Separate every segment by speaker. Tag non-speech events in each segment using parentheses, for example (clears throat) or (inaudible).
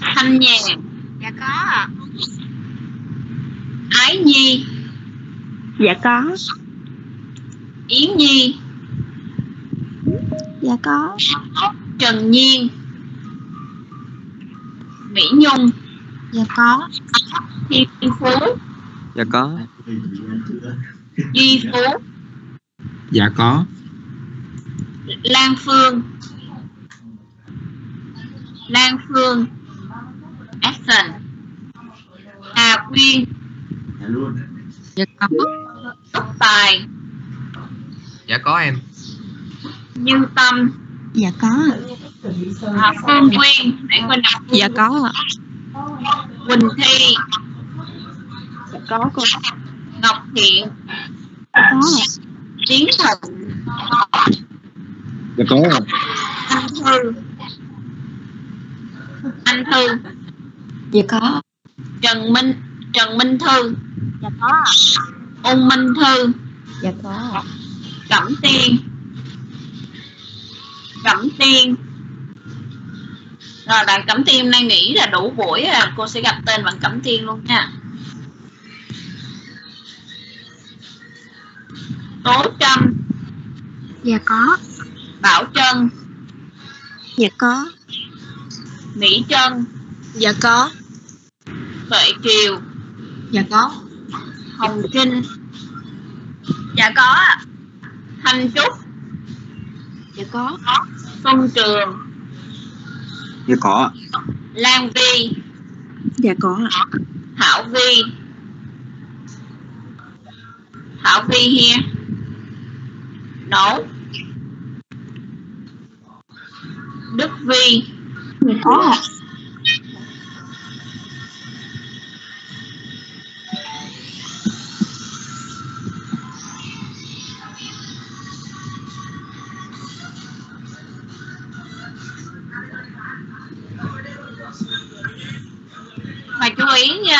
Speaker 1: Thanh Nhàn
Speaker 2: Dạ có ạ.
Speaker 1: Ái Nhi
Speaker 3: Dạ có.
Speaker 1: Yến Nhi
Speaker 3: Dạ có.
Speaker 1: Trần Nhiên Mỹ Nhung
Speaker 2: Dạ có.
Speaker 1: Thiên Phú
Speaker 4: Dạ có.
Speaker 1: Duy Phú
Speaker 5: Dạ có.
Speaker 1: Lan Phương Lan Phương Action Hà Quyên
Speaker 2: Dạ có.
Speaker 1: Túc Tài
Speaker 4: Dạ có em.
Speaker 1: Như Tâm
Speaker 2: Dạ có.
Speaker 1: à, Phương Quyên để Quyên đọc
Speaker 3: Dạ có ạ.
Speaker 1: Quỳnh Thi
Speaker 3: Dạ có cô.
Speaker 1: Ngọc Thiện
Speaker 3: Dạ có.
Speaker 1: Tiến Thịnh
Speaker 5: Dạ có.
Speaker 1: Anh Thư Anh Thư
Speaker 2: Dạ có.
Speaker 1: Trần Minh Trần Minh Thư
Speaker 3: Dạ có.
Speaker 1: Ung Minh Thư
Speaker 2: Dạ có.
Speaker 1: Cẩm Tiên Cẩm Tiên Rồi bạn Cẩm Tiên hôm nay nghĩ là đủ buổi là cô sẽ gặp tên bạn Cẩm Tiên luôn nha Tố Trâm
Speaker 2: Dạ có.
Speaker 1: Bảo Trân
Speaker 3: Dạ có.
Speaker 1: Mỹ Trân
Speaker 3: Dạ có.
Speaker 1: Tuệ Kiều
Speaker 2: Dạ có.
Speaker 1: Hồng Trinh Dạ có. Thanh Trúc
Speaker 2: Dạ có.
Speaker 1: Xuân Trường
Speaker 5: Dạ có.
Speaker 1: Lan Vi
Speaker 3: Dạ có.
Speaker 1: Thảo Vi Thảo Vi here No Đức Vi
Speaker 3: Dạ có ạ.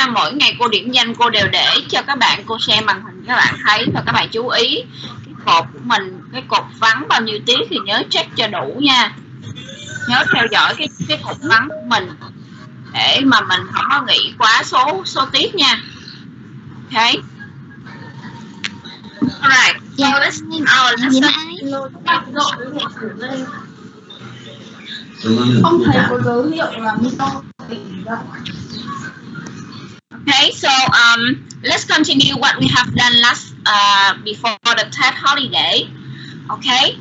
Speaker 1: Mỗi ngày cô điểm danh cô đều để cho các bạn cô xem màn hình các bạn thấy và các bạn chú ý cái cột của mình, cái cột vắng bao nhiêu tiết thì nhớ check cho đủ nha. Nhớ theo dõi cái cái cột vắng của mình để mà mình không có nghĩ quá số số tiết nha. Okay. Alright. So
Speaker 2: Dạ.
Speaker 1: let's our
Speaker 2: Diễm
Speaker 1: lesson.
Speaker 2: Ái.
Speaker 6: không thấy có dấu hiệu là con tỉnh đâu
Speaker 1: Okay, so um, let's continue what we have done last uh, before the Tết holiday. Okay.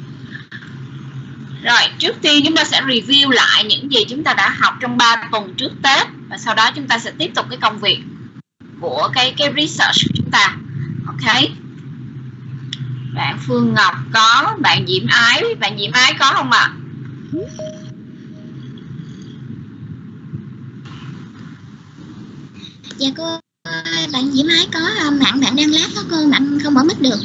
Speaker 1: Rồi, trước tiên chúng ta sẽ review lại những gì chúng ta đã học trong 3 tuần trước Tết và sau đó chúng ta sẽ tiếp tục cái công việc của cái cái research của chúng ta. Okay. Bạn Phương Ngọc có, bạn Diễm Ái, bạn Diễm Ái có không ạ?
Speaker 2: Dạ cô. Bạn Diễm Ái có mạng bạn đang lát đó cô, bạn không mở mic được.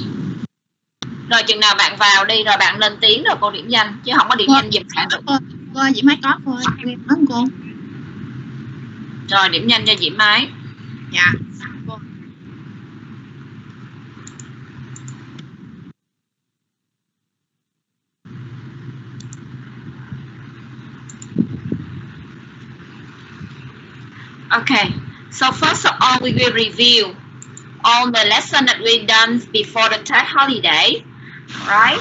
Speaker 1: Rồi chừng nào bạn vào đi rồi bạn lên tiếng rồi cô điểm danh chứ không có điểm danh giùm bạn được.
Speaker 2: Cô, cô Diễm Ái có cô, em có cô?
Speaker 1: Rồi điểm danh cho Diễm Ái.
Speaker 2: Dạ. Cô.
Speaker 1: Okay. So first of all, we will review all the lesson that we done before the TED holiday, right?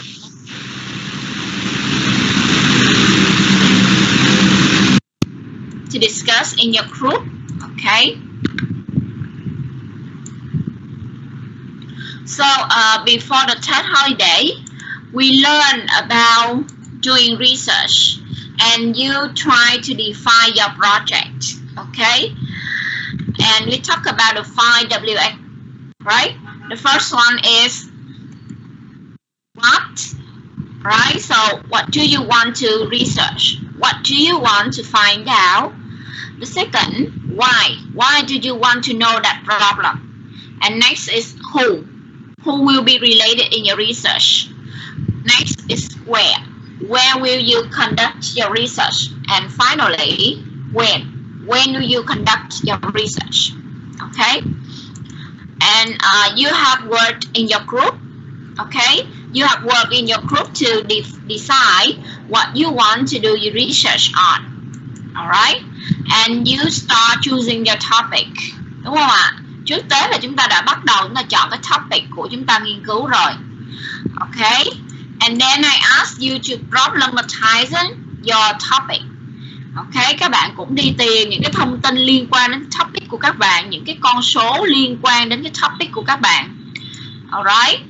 Speaker 1: To discuss in your group, okay? So uh, before the TED holiday, we learn about doing research and you try to define your project, okay? And we talk about the five WX, right? The first one is what, right? So what do you want to research? What do you want to find out? The second, why? Why do you want to know that problem? And next is who. Who will be related in your research? Next is where. Where will you conduct your research? And finally, when. When you conduct your research? Okay. And uh, you have worked in your group. Okay. You have worked in your group to de- decide what you want to do your research on. All right. and you start choosing your topic đúng không ạ trước tới là chúng ta đã bắt đầu chúng ta chọn cái topic của chúng ta nghiên cứu rồi ok and then I ask you to problematize your topic ok, các bạn cũng đi tìm những cái thông tin liên quan đến topic của các bạn, những cái con số liên quan đến cái topic của các bạn. Alright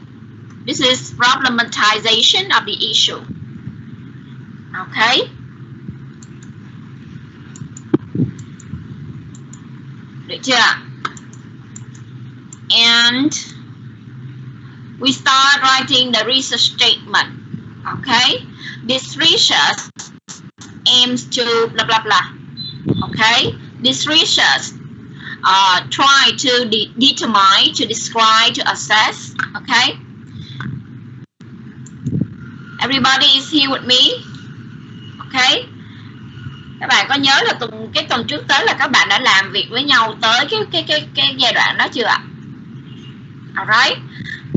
Speaker 1: this is problematization of the issue. Okay được chưa? And we start writing the research statement. Okay this research aims to blah blah blah okay? This research uh, try to de determine to describe to assess. Okay? Everybody is here with me? Okay? Các bạn có nhớ là tuần cái tuần trước tới là các bạn đã làm việc với nhau tới cái cái cái cái giai đoạn đó chưa ạ? Alright?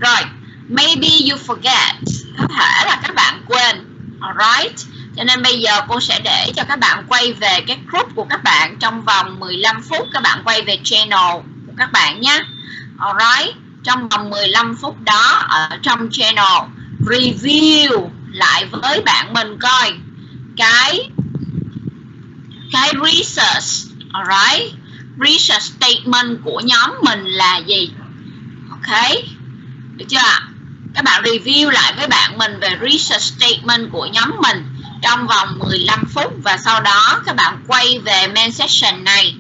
Speaker 1: Rồi maybe you forget. Có thể là các bạn quên. Alright? Cho nên bây giờ cô sẽ để cho các bạn quay về cái group của các bạn trong vòng 15 phút. Các bạn quay về channel của các bạn nhé. Alright trong vòng 15 phút đó, ở trong channel, review lại với bạn mình coi. Cái cái research alright research statement của nhóm mình là gì? Ok. Được chưa ạ? Các bạn review lại với bạn mình về research statement của nhóm mình trong vòng 15 phút và sau đó các bạn quay về main session này.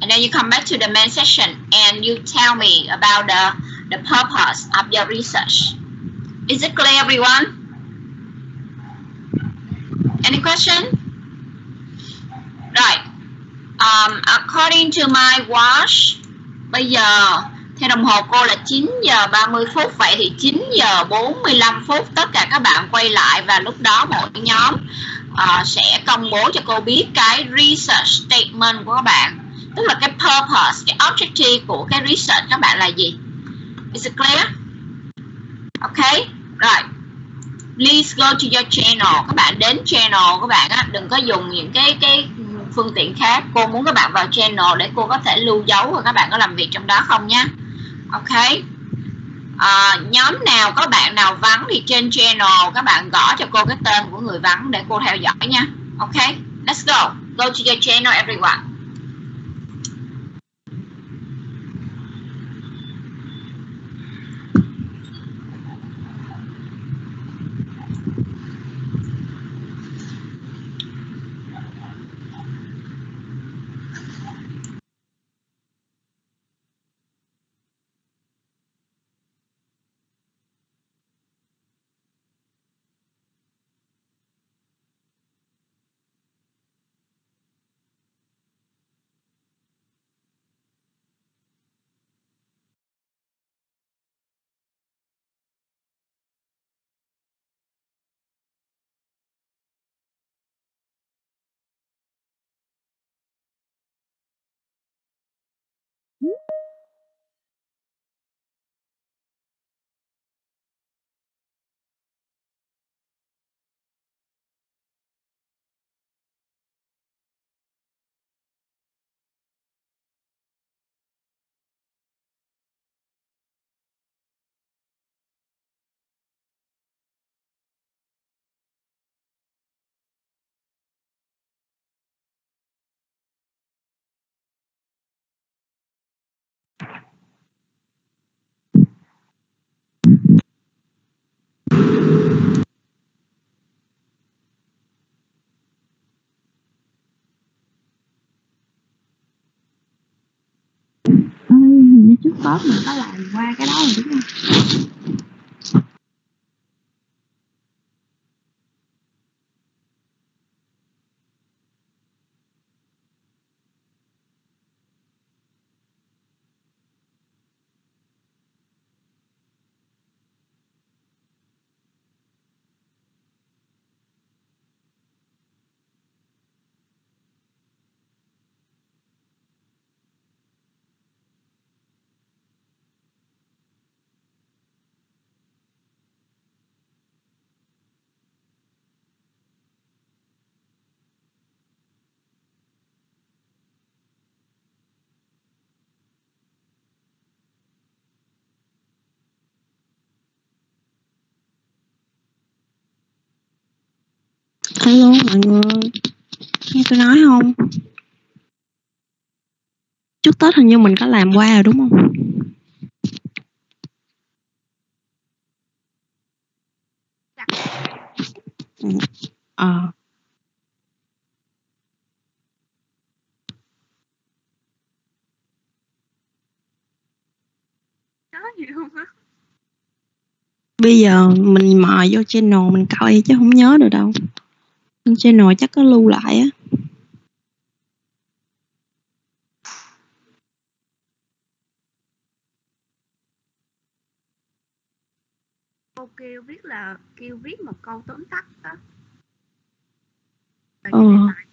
Speaker 1: And then you come back to the main session and you tell me about the the purpose of your research. Is it clear everyone? Any question? Right. Um, according to my watch bây giờ theo đồng hồ cô là 9 giờ 30 phút vậy thì 9 giờ 45 phút tất cả các bạn quay lại và lúc đó mỗi nhóm uh, sẽ công bố cho cô biết cái research statement của các bạn. Tức là cái purpose cái objective của cái research các bạn là gì? Is it clear? Okay right please go to your channel. Các bạn đến channel các bạn á đừng có dùng những cái cái phương tiện khác. Cô muốn các bạn vào channel để cô có thể lưu dấu và các bạn có làm việc trong đó không nhé ok. À, nhóm nào có bạn nào vắng thì trên channel các bạn gõ cho cô cái tên của người vắng để cô theo dõi nha. Ok. Let's go. Go to your channel everyone.
Speaker 3: Hình mình có làm qua cái đó rồi đúng không? Hello, mọi người. Nghe tôi nói không? Trước Tết hình như mình có làm qua rồi, đúng không? Ừ. Ờ. Bây giờ mình mò vô channel mình coi chứ không nhớ được đâu channel chắc có lưu lại á
Speaker 7: cô kêu viết là kêu viết một câu tóm tắt đó
Speaker 3: Ờ.
Speaker 7: như vậy tại-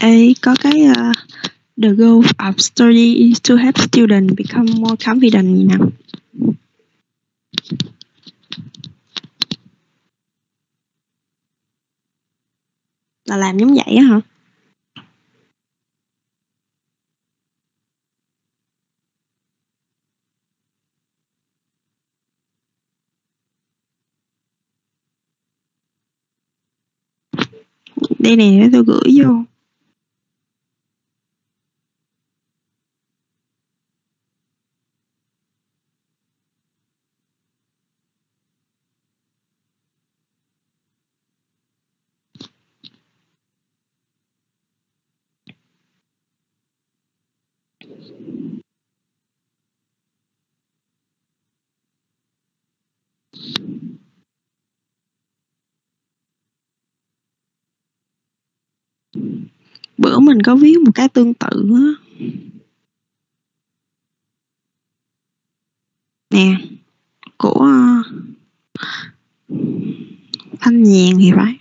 Speaker 3: ấy có cái uh, The goal of study is to help students become more confident gì nào Là làm giống vậy á hả? Đây này để tôi gửi vô Bữa mình có viết một cái tương tự á. Nè, Của ờ, Thanh Nhàn thì phải.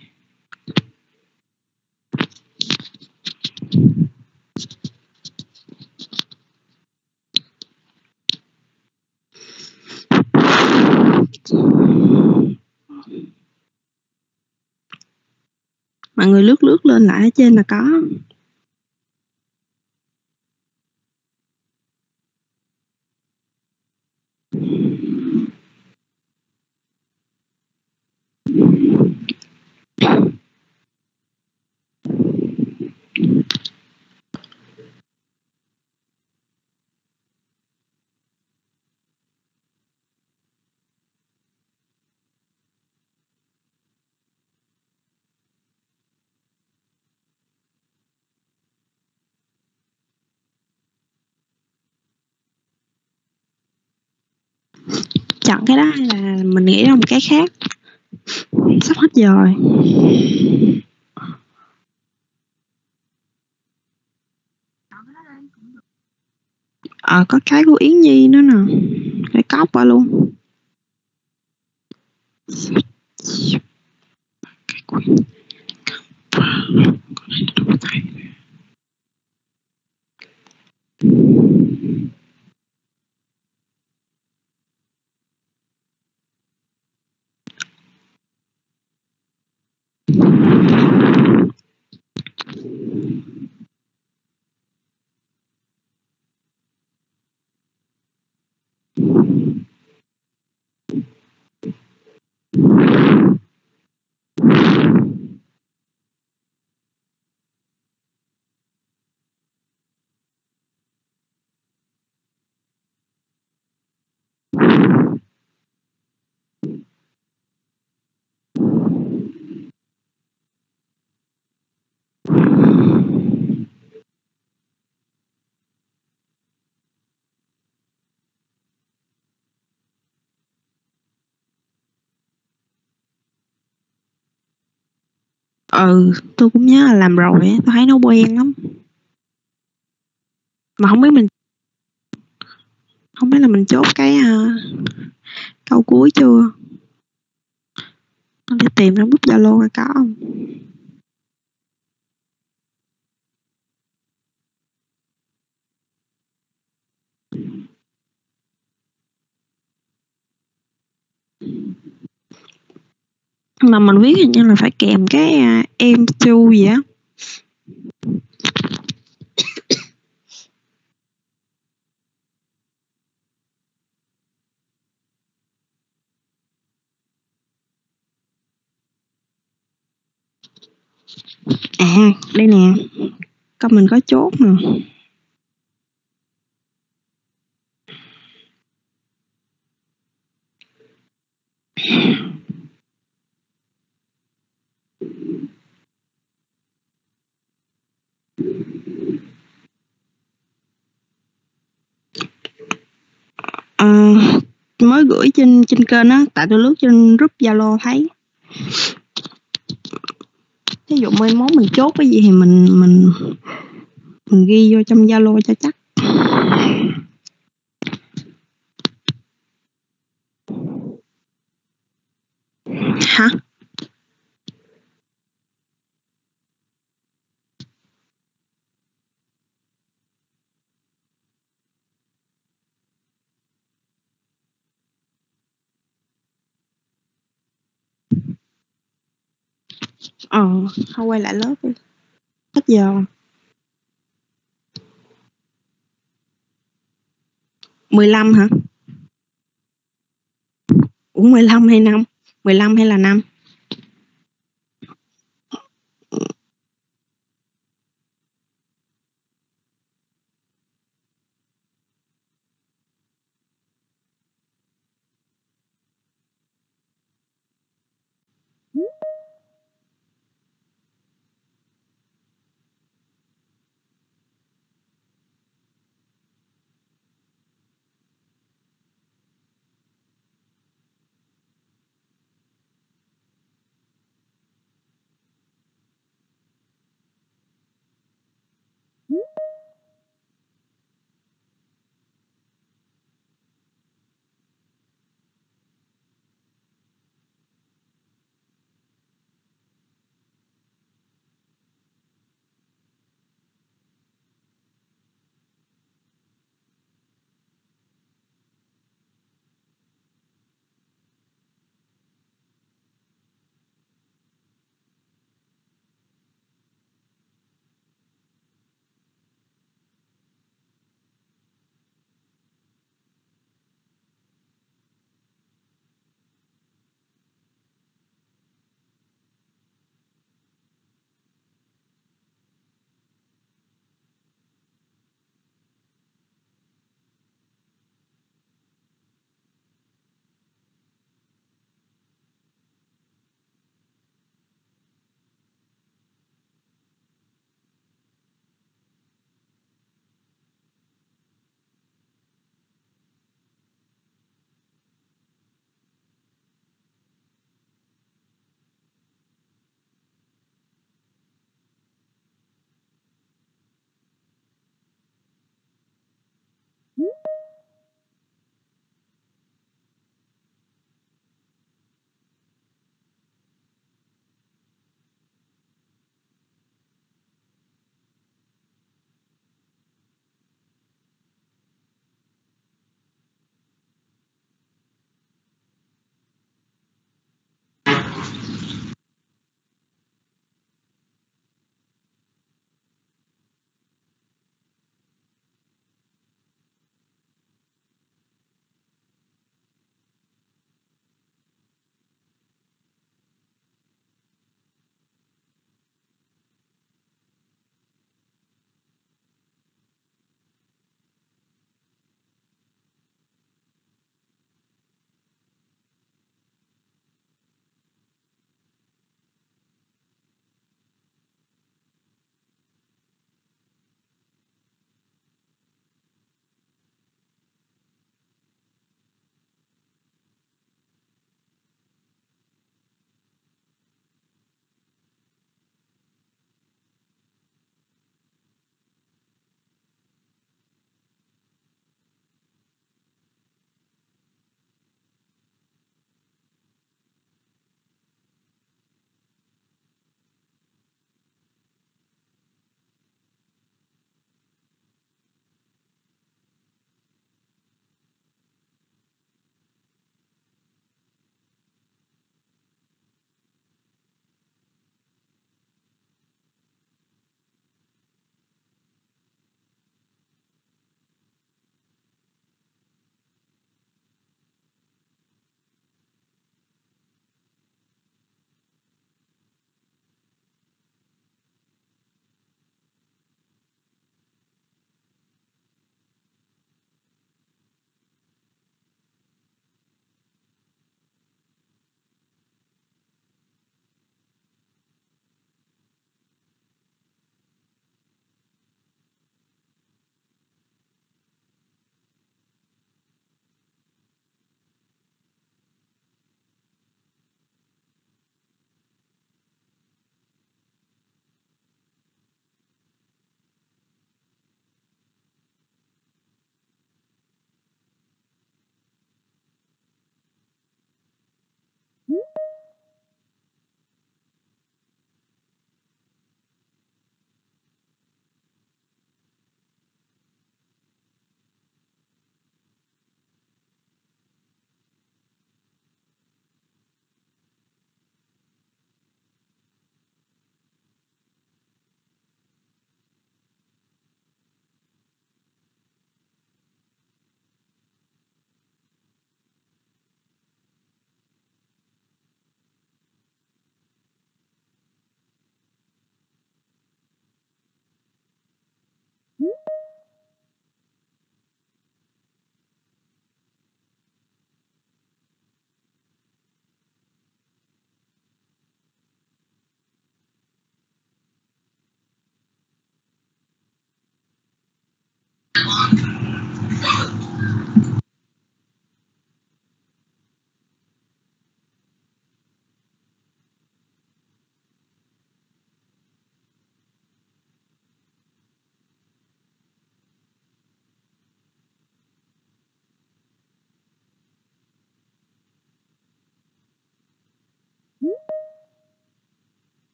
Speaker 3: Mọi người lướt lướt lên lại ở trên là có. Chọn cái đó hay là mình nghĩ ra một cái khác. Sắp hết giờ rồi. Ờ à, có cái của Yến Nhi nữa nè. Cái cóc qua luôn. Cái quyển ừ tôi cũng nhớ là làm rồi á tôi thấy nó quen lắm. Mà không biết mình không biết là mình chốt cái uh, câu cuối chưa? Để tìm trong bút zalo coi có không? Mà mình viết hình như là phải kèm cái uh, em chu gì á. À đây nè. Con mình có chốt nè. Ờ, mới gửi trên trên kênh á tại tôi lướt trên group zalo thấy. Ví dụ mai mốt mình chốt cái gì thì mình mình mình ghi vô trong zalo cho chắc. Hả? Ờ không quay lại lớp đi. Hết giờ mười lăm hả? Ủa, mười lăm hay năm? Mười lăm hay là năm?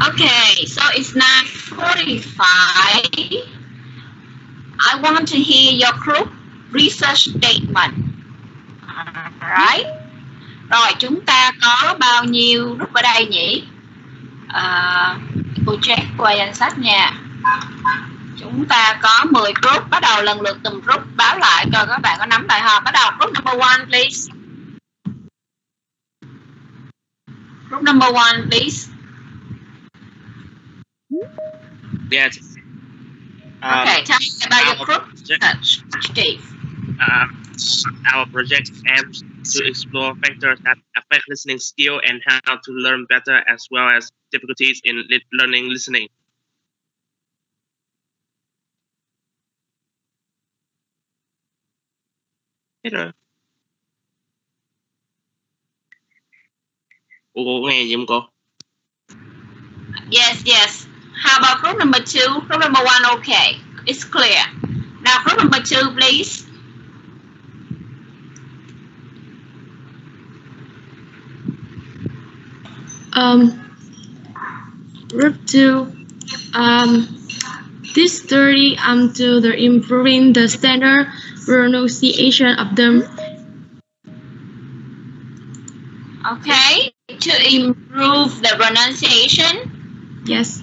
Speaker 1: Okay, so it's 9.45. I want to hear your group research statement. Alright. Rồi chúng ta có bao nhiêu group ở đây nhỉ? À, cô check qua danh sách nha. Chúng ta có 10 group. Bắt đầu lần lượt từng group báo lại cho các bạn có nắm bài họp. Bắt đầu group number one please. Group number one please.
Speaker 8: Yes. Um,
Speaker 1: Okay, tell me about your
Speaker 8: project,
Speaker 1: research, Steve.
Speaker 8: uh, our project aims to explore factors that affect listening skill and how to learn better, as well as difficulties in learning listening. Hết rồi. Cô, nghe gì không cô?
Speaker 1: Yes, yes. How about group number two? Group number one, okay. It's clear. Now group number two, please.
Speaker 9: Um, group two, um, this study um to the improving the standard pronunciation of them.
Speaker 1: Okay. To improve the pronunciation.
Speaker 9: Yes.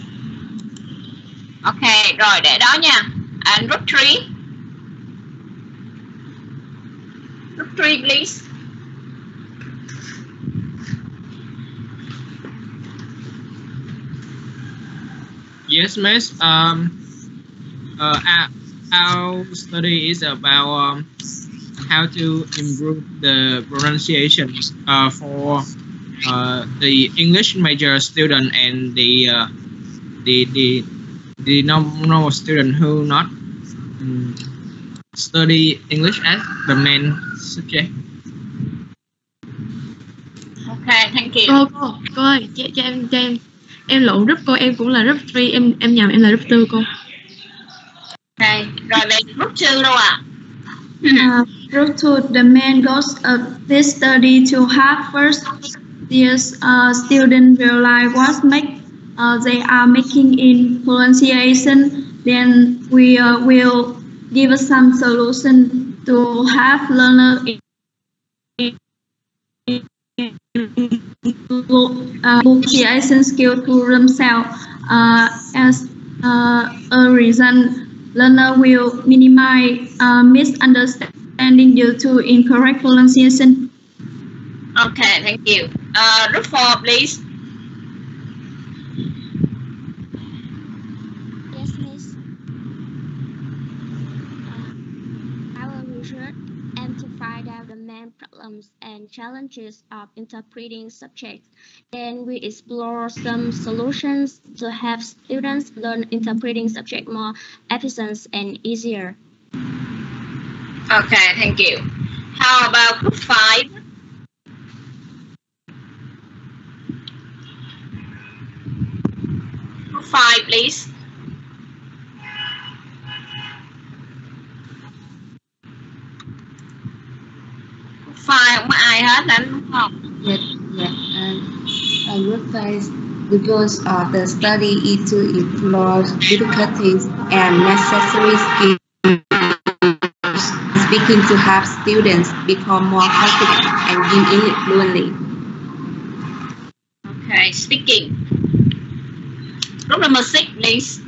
Speaker 1: Okay, rồi để đó nha. And group three. Group three, please.
Speaker 5: Yes, miss. Um, uh, our, our study is about um, how to improve the pronunciation uh, for uh, the English major student and the uh, the the the normal student who not um, study English as the main subject.
Speaker 1: Okay, thank you.
Speaker 9: Cô cô cô ơi, cho, cho em cho em em lộn group cô em cũng là group 3 em em nhầm em là group 4 cô.
Speaker 1: Okay, rồi về group two đâu ạ?
Speaker 6: Uh, group two, the main goals of this study to have first years uh, students realize what make uh, they are making in pronunciation. Then we uh, will give some solution to have learner pronunciation skill to themselves. Uh, as uh, a reason, learner will minimize uh, misunderstanding due to incorrect pronunciation.
Speaker 1: Okay, thank you. Uh, four, please.
Speaker 2: Yes, miss. Uh, our research aims to find out the main problems and challenges of interpreting subjects. Then we explore some solutions to help students learn interpreting subject more efficient and easier.
Speaker 1: Okay, thank you. How about group five? Group five, please. Five không có ai hết đánh đúng không?
Speaker 10: Yes. And, and group five, the goals of the study is to explore difficulties and necessary skills speaking to help students become more confident and English fluently.
Speaker 1: Okay, speaking. Group number six, please.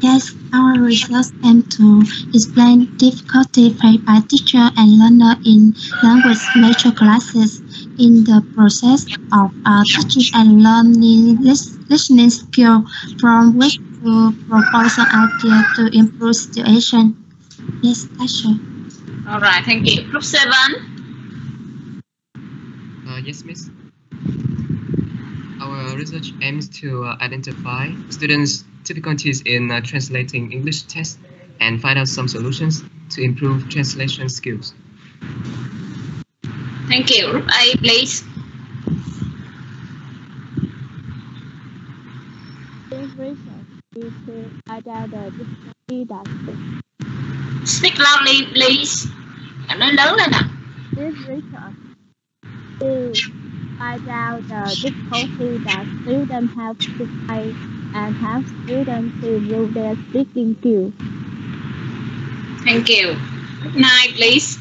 Speaker 2: Yes, our research aims to explain difficulty faced by teacher and learner in language major classes in the process of uh, teaching and learning listening skill from which to propose an idea to improve situation. Yes, that's all.
Speaker 1: All right, thank you. Group seven.
Speaker 4: Uh, yes, miss. Our research aims to uh, identify students' difficulties in uh, translating English text and find out some solutions to improve translation skills.
Speaker 1: Thank you. Group A, please.
Speaker 11: This research is to find out the difficulty that
Speaker 1: Speak loudly, please. Nói lớn lên ạ.
Speaker 11: this research is find out the difficulty that students have to face and help students to improve their speaking skills.
Speaker 1: Thank you. Good night, please.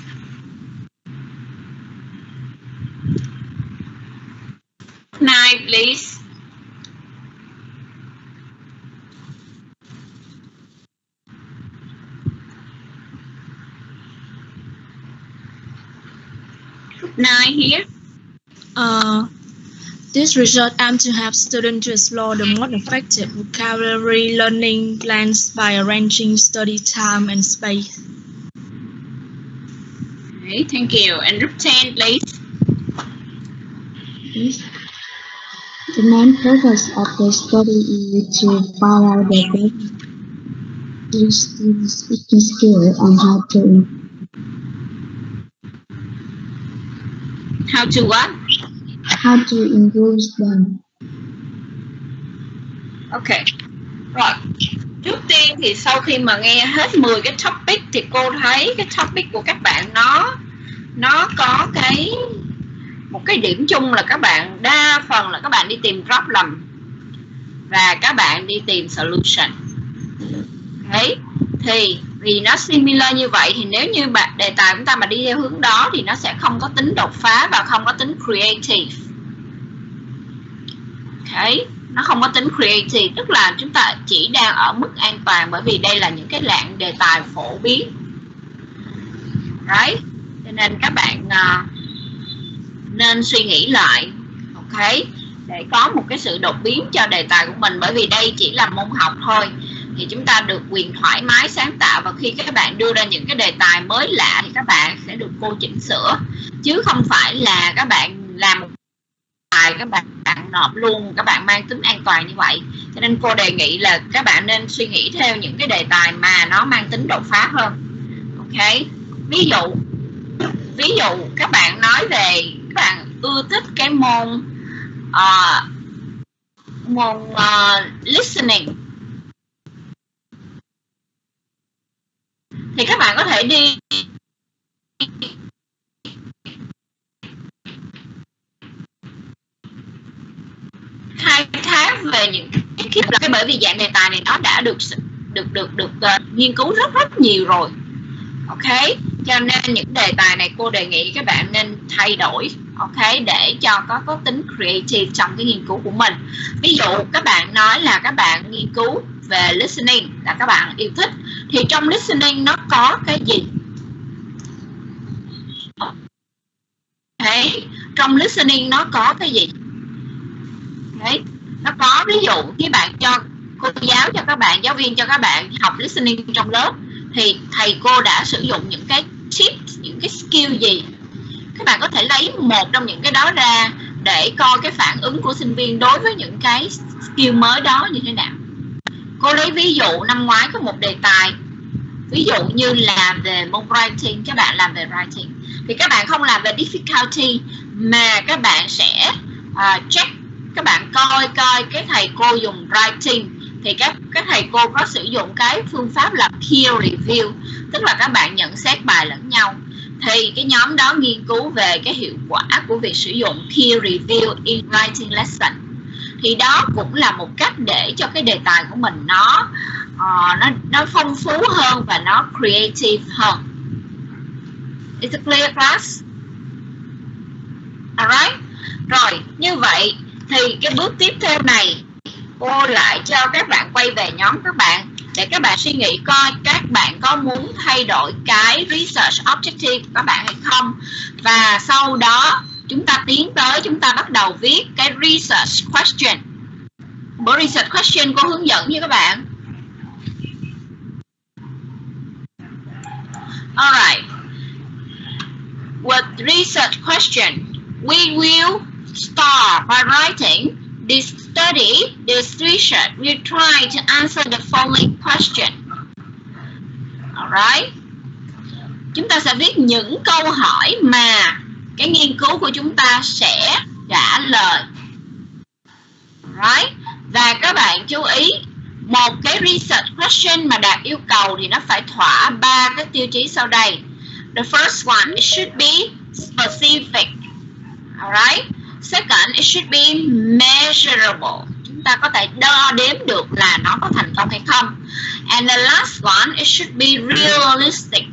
Speaker 1: Good night, please. Good night here.
Speaker 12: Uh, this research aims to help students to explore the most effective vocabulary learning plans by arranging study time and space.
Speaker 1: Okay, thank you. And group 10, please.
Speaker 10: The main purpose of the study is to find out the best student speaking skill and how to
Speaker 1: How to what?
Speaker 10: How to improve them.
Speaker 1: Ok. Rồi. Trước tiên thì sau khi mà nghe hết 10 cái topic thì cô thấy cái topic của các bạn nó nó có cái, một cái điểm chung là các bạn đa phần là các bạn đi tìm problem và các bạn đi tìm solution. Đấy. Thì vì nó similar như vậy thì nếu như bạn đề tài chúng ta mà đi theo hướng đó thì nó sẽ không có tính đột phá và không có tính creative ấy Nó không có tính creative tức là chúng ta chỉ đang ở mức an toàn bởi vì đây là những cái lạng đề tài phổ biến. Đấy. Cho nên các bạn uh, nên suy nghĩ lại. Ok. Để có một cái sự đột biến cho đề tài của mình bởi vì đây chỉ là môn học thôi thì chúng ta được quyền thoải mái sáng tạo và khi các bạn đưa ra những cái đề tài mới lạ thì các bạn sẽ được cô chỉnh sửa chứ không phải là các bạn làm một bài các bạn, bạn nộp luôn các bạn mang tính an toàn như vậy. Cho nên cô đề nghị là các bạn nên suy nghĩ theo những cái đề tài mà nó mang tính đột phá hơn. Ok? Ví dụ ví dụ các bạn nói về các bạn ưa thích cái môn uh, môn uh, listening. Thì các bạn có thể đi khai thác về những cái kiếp là bởi vì dạng đề tài này nó đã được được được được uh, nghiên cứu rất rất nhiều rồi. Ok? Cho nên những đề tài này cô đề nghị các bạn nên thay đổi ok? Để cho có có tính creative trong cái nghiên cứu của mình. Ví dụ các bạn nói là các bạn nghiên cứu về listening là các bạn yêu thích. Thì trong listening nó có cái gì? Đấy, trong listening nó có cái gì? Đấy, nó có ví dụ khi bạn cho cô giáo cho các bạn giáo viên cho các bạn học listening trong lớp thì thầy cô đã sử dụng những cái tip những cái skill gì? Các bạn có thể lấy một trong những cái đó ra để coi cái phản ứng của sinh viên đối với những cái skill mới đó như thế nào. Cô lấy ví dụ năm ngoái có một đề tài ví dụ như là về môn writing các bạn làm về writing. Thì các bạn không làm về difficulty mà các bạn sẽ uh, check các bạn coi coi cái thầy cô dùng writing thì các các thầy cô có sử dụng cái phương pháp là peer review tức là các bạn nhận xét bài lẫn nhau thì cái nhóm đó nghiên cứu về cái hiệu quả của việc sử dụng peer review in writing lesson thì đó cũng là một cách để cho cái đề tài của mình nó uh, nó nó phong phú hơn và nó creative hơn Is it clear class? Alright. Rồi, như vậy thì cái bước tiếp theo này, cô lại cho các bạn quay về nhóm các bạn để các bạn suy nghĩ coi các bạn có muốn thay đổi cái research objective của các bạn hay không. Và sau đó, chúng ta tiến tới, chúng ta bắt đầu viết cái research question. Bộ research question cô hướng dẫn như các bạn. Alright with research question, we will start by writing this study, this research, we try to answer the following question. Alright. Chúng ta sẽ viết những câu hỏi mà cái nghiên cứu của chúng ta sẽ trả lời. Alright. Và các bạn chú ý, một cái research question mà đạt yêu cầu thì nó phải thỏa ba cái tiêu chí sau đây. The first one, it should be specific. Alright second it should be measurable. Chúng ta có thể đo đếm được là nó có thành công hay không. And the last one it should be realistic.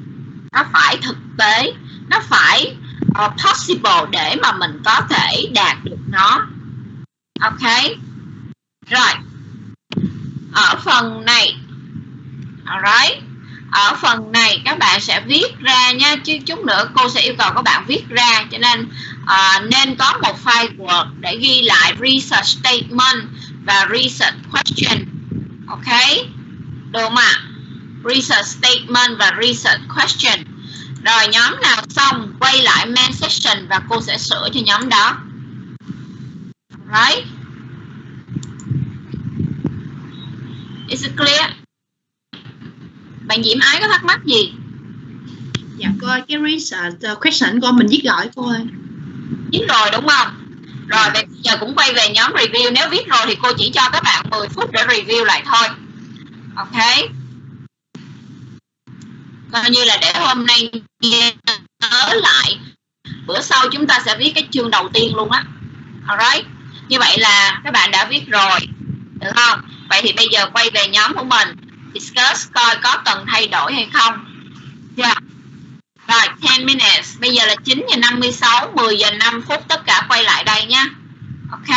Speaker 1: Nó phải thực tế nó phải uh, possible để mà mình có thể đạt được nó. Ok? Rồi. Ở phần này. Alright. Ở phần này các bạn sẽ viết ra nha. Chứ chút nữa cô sẽ yêu cầu các bạn viết ra. Cho nên À, nên có một file Word để ghi lại research statement và research question. Ok? Được không ạ? Research statement và research question. Rồi, nhóm nào xong, quay lại main section và cô sẽ sửa cho nhóm đó. Right is it clear? Bạn Diễm Ái có thắc mắc gì?
Speaker 13: Dạ cô ơi, cái research ờ, question của mình viết gọi cô ơi
Speaker 1: viết rồi, đúng không? Rồi, bây giờ cũng quay về nhóm review. Nếu viết rồi thì cô chỉ cho các bạn 10 phút để review lại thôi. Ok. Coi như là để hôm nay nhớ lại. Bữa sau chúng ta sẽ viết cái chương đầu tiên luôn á. Alright như vậy là các bạn đã viết rồi. Được không? Vậy thì bây giờ quay về nhóm của mình. Discuss coi có cần thay đổi hay không. Yeah rồi 10 minutes. Bây giờ là 9 giờ 56 10 giờ 5 phút, tất cả quay lại đây nha ok?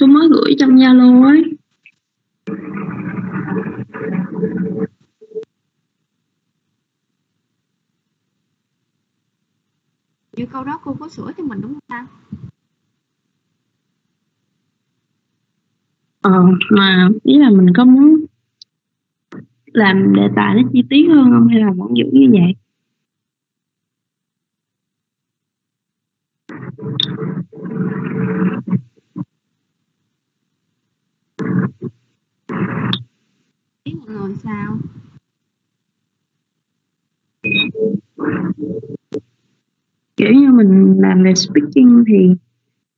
Speaker 3: tôi mới gửi trong zalo ấy.
Speaker 7: Như câu đó cô có sửa cho mình đúng không ta?
Speaker 3: Ờ mà ý là mình có muốn làm đề tài nó chi tiết hơn không? Hay là vẫn giữ như vậy
Speaker 7: ý sao?
Speaker 3: Kiểu như mình làm về speaking thì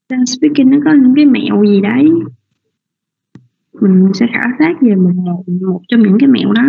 Speaker 3: trong speaking nó có những cái mẹo gì đấy? Mình sẽ khảo sát về một một, một trong những cái mẹo đó.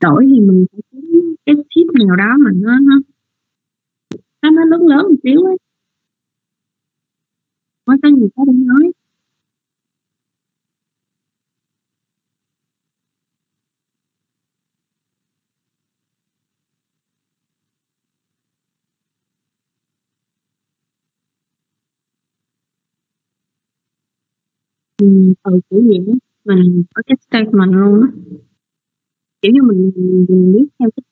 Speaker 3: đổi thì mình phải kiếm cái ship nào đó mà nó nó nó, nó lớn lớn một xíu ấy. Mới có nhiều cái để nói. Ừ, ừ kiểu gì mình có cái statement luôn á kiểu như mình, mình, biết theo cái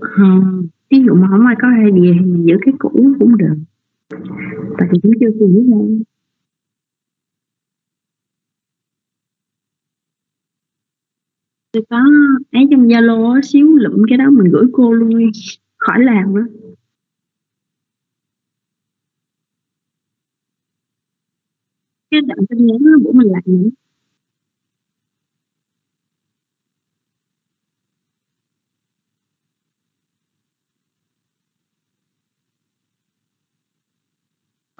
Speaker 3: Ờ, ví dụ mà hổng ai có idea thì mình giữ cái cũ cũng được. Tại vì cũng chưa suy nghĩ ra. Tôi có ấy trong Zalo á, xíu lụm cái đó mình gửi cô luôn đi, khỏi làm đó. Cái đoạn tin nhắn á, bữa mình làm nữa.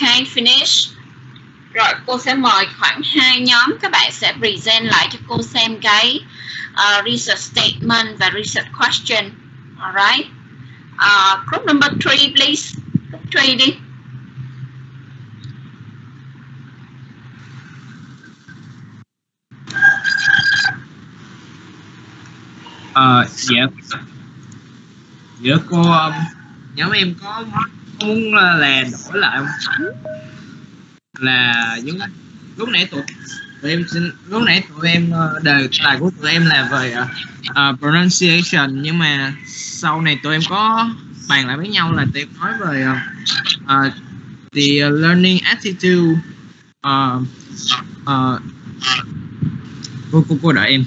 Speaker 1: Okay, finish. Rồi cô sẽ mời khoảng hai nhóm các bạn sẽ present lại cho cô xem cái uh, research statement và research question. Alright. Uh, group number three, please. Group three đi.
Speaker 5: Ờ, dạ dạ cô um, nhóm em có muốn ờ, là, đổi lại không là giống lúc nãy tụi tụi em xin lúc nãy tụi em ờ, đề tài của tụi em là về uh, pronunciation. Nhưng mà sau này tụi em có bàn lại với nhau là tụi em nói về uh, the learning attitude uh, uh, cô cô cô đợi em.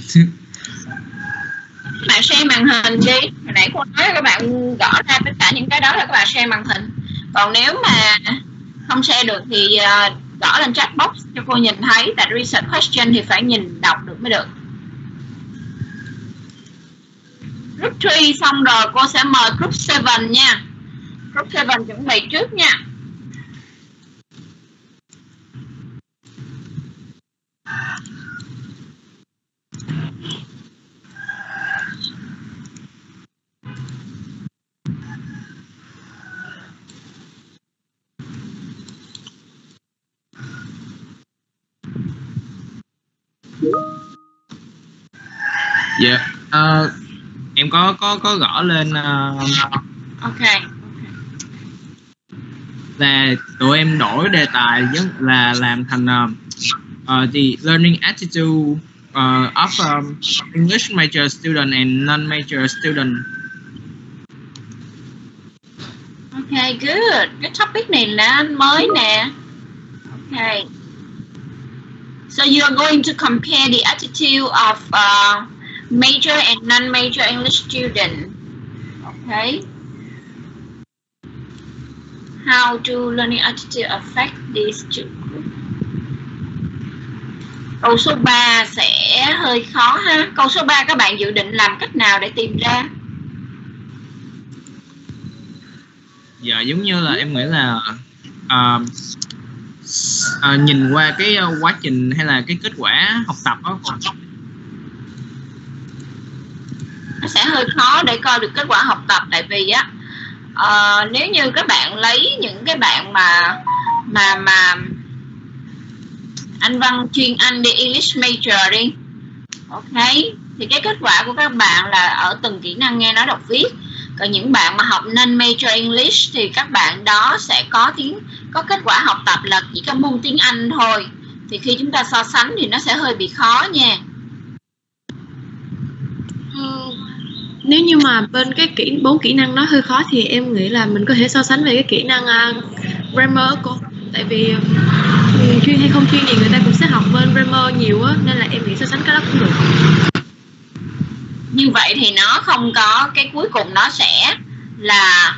Speaker 1: Các bạn share màn hình đi. Hồi nãy cô nói các bạn gõ ra tất cả những cái đó là các bạn share màn hình còn nếu mà không share được thì uh, gõ lên chat box cho cô nhìn thấy tại research question thì phải nhìn đọc được mới được. Group 3 xong rồi cô sẽ mời group 7 nha. Group 7 chuẩn bị trước nha.
Speaker 5: Dạ ờ, em có có có gõ lên uh,
Speaker 1: ok
Speaker 5: là tụi em đổi đề tài giống là làm thành uh, uh, the learning attitude uh, of um, English major student and non-major student.
Speaker 1: Ok, good. Cái topic này là mới nè. Ok. So you are going to compare the attitude of uh, major and non-major English student. Okay. How do learning attitude affect these two groups? Câu số 3 sẽ hơi khó ha. Câu số 3 các bạn dự định làm cách nào để tìm ra?
Speaker 5: Dạ giống như là em nghĩ là uh, uh, nhìn qua cái à, quá trình hay là cái kết quả học tập đó (laughs)
Speaker 1: sẽ hơi khó để coi được kết quả học tập tại vì á uh, nếu như các bạn lấy những cái bạn mà mà mà anh văn chuyên anh đi English major đi ok? Thì cái kết quả của các bạn là ở từng kỹ năng nghe nói đọc viết. Còn những bạn mà học non major English thì các bạn đó sẽ có tiếng có kết quả học tập là chỉ có môn tiếng Anh thôi. Thì khi chúng ta so sánh thì nó sẽ hơi bị khó nha.
Speaker 9: Nếu như mà bên cái kỹ bốn kỹ năng nó hơi khó thì em nghĩ là mình có thể so sánh về cái kỹ năng uh, grammar cô. Tại vì chuyên hay không chuyên gì người ta cũng sẽ học bên grammar nhiều á nên là em nghĩ so sánh cái đó cũng được.
Speaker 1: Như vậy thì nó không có cái cuối cùng nó sẽ là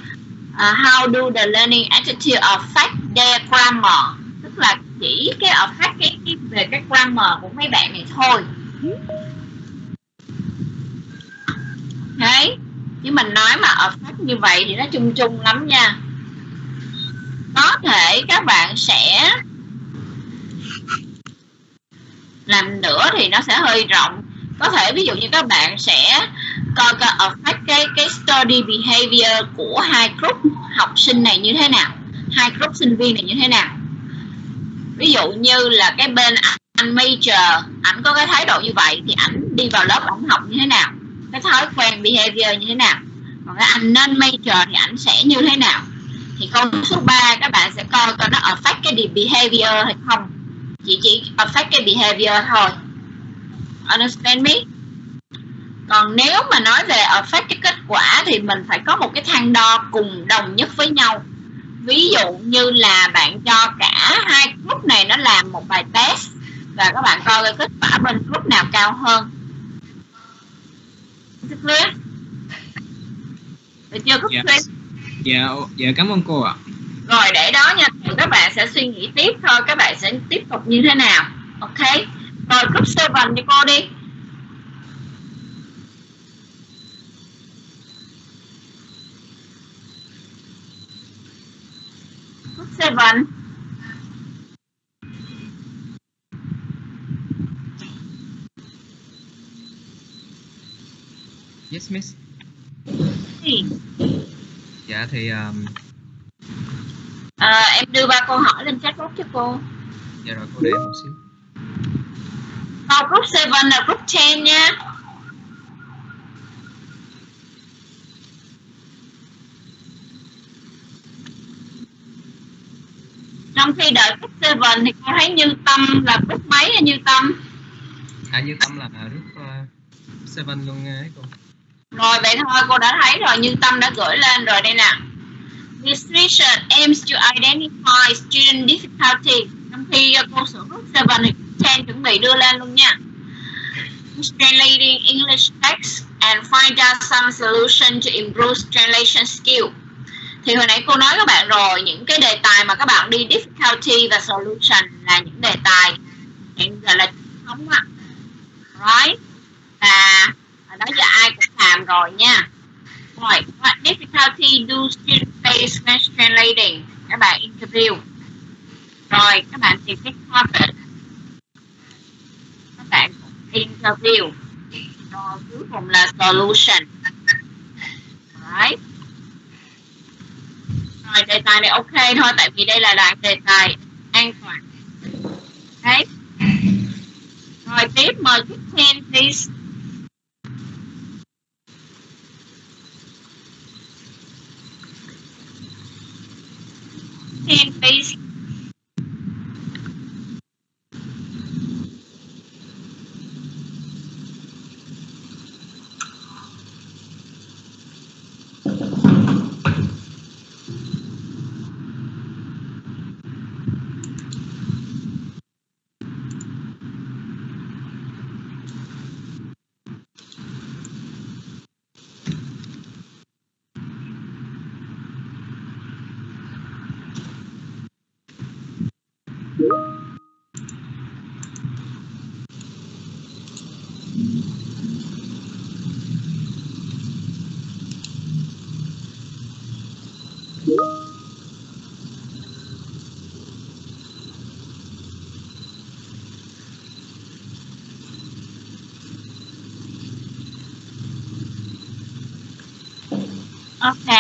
Speaker 1: uh, how do the learning attitude affect their grammar? Tức là chỉ cái affect cái, cái về cái grammar của mấy bạn này thôi thấy chứ mình nói mà ở affect như vậy thì nó chung chung lắm nha. Có thể các bạn sẽ Làm nữa thì nó sẽ hơi rộng. Có thể ví dụ như các bạn sẽ coi coi affect cái, cái study behavior của hai group học sinh này như thế nào Hai group sinh viên này như thế nào. Ví dụ như là cái bên anh major ảnh có cái thái độ như vậy thì ảnh đi vào lớp ảnh học như thế nào cái thói quen behavior như thế nào? Còn cái anh nên major thì anh sẽ như thế nào? Thì câu số 3 các bạn sẽ coi coi nó affect cái behavior hay không. Chỉ chỉ affect cái behavior thôi. Understand me? Còn nếu mà nói về affect cái kết quả thì mình phải có một cái thang đo cùng đồng nhất với nhau. Ví dụ như là bạn cho cả hai group này nó làm một bài test và các bạn coi cái kết quả bên group nào cao hơn. Is clear? Được chưa?
Speaker 5: Dạ. dạ, dạ cảm ơn cô ạ.
Speaker 1: Rồi để đó nha, các bạn sẽ suy nghĩ tiếp thôi, các bạn sẽ tiếp tục như thế nào. Ok. Rồi group 7 cho cô đi. Group 7.
Speaker 4: Yes, Miss.
Speaker 1: Gì?
Speaker 4: Dạ thì um,
Speaker 1: À, em đưa ba câu hỏi lên chat box cho cô.
Speaker 4: dạ rồi cô để một xíu.
Speaker 1: Câu group 7 là group 10 nha. Trong khi đợi group 7 thì cô thấy Như Tâm là group mấy là Như Tâm?
Speaker 4: À như tâm là group uh, seven luôn nghe ấy cô.
Speaker 1: Rồi vậy thôi cô đã thấy rồi Như Tâm đã gửi lên rồi đây nè. restriction aims to identify student difficulty. Trong khi cô sửa group 7 thì Chen chuẩn bị đưa lên luôn nha. Translating English text and find out some solution to improve translation skill. Thì hồi nãy cô nói các bạn rồi, những cái đề tài mà các bạn đi difficulty và solution là những đề tài hiện giờ là không á. Right? Và đó giờ ai cũng làm rồi nha. Rồi, what difficulty do students face when translating? Các bạn interview. Rồi, các bạn tìm cái topic. Các bạn interview. Rồi, cuối cùng là solution. Right? Rồi, đề tài này ok thôi, tại vì đây là đoạn đề tài an toàn. Đấy. Rồi, tiếp mời tiếp theo, please. Ten, please.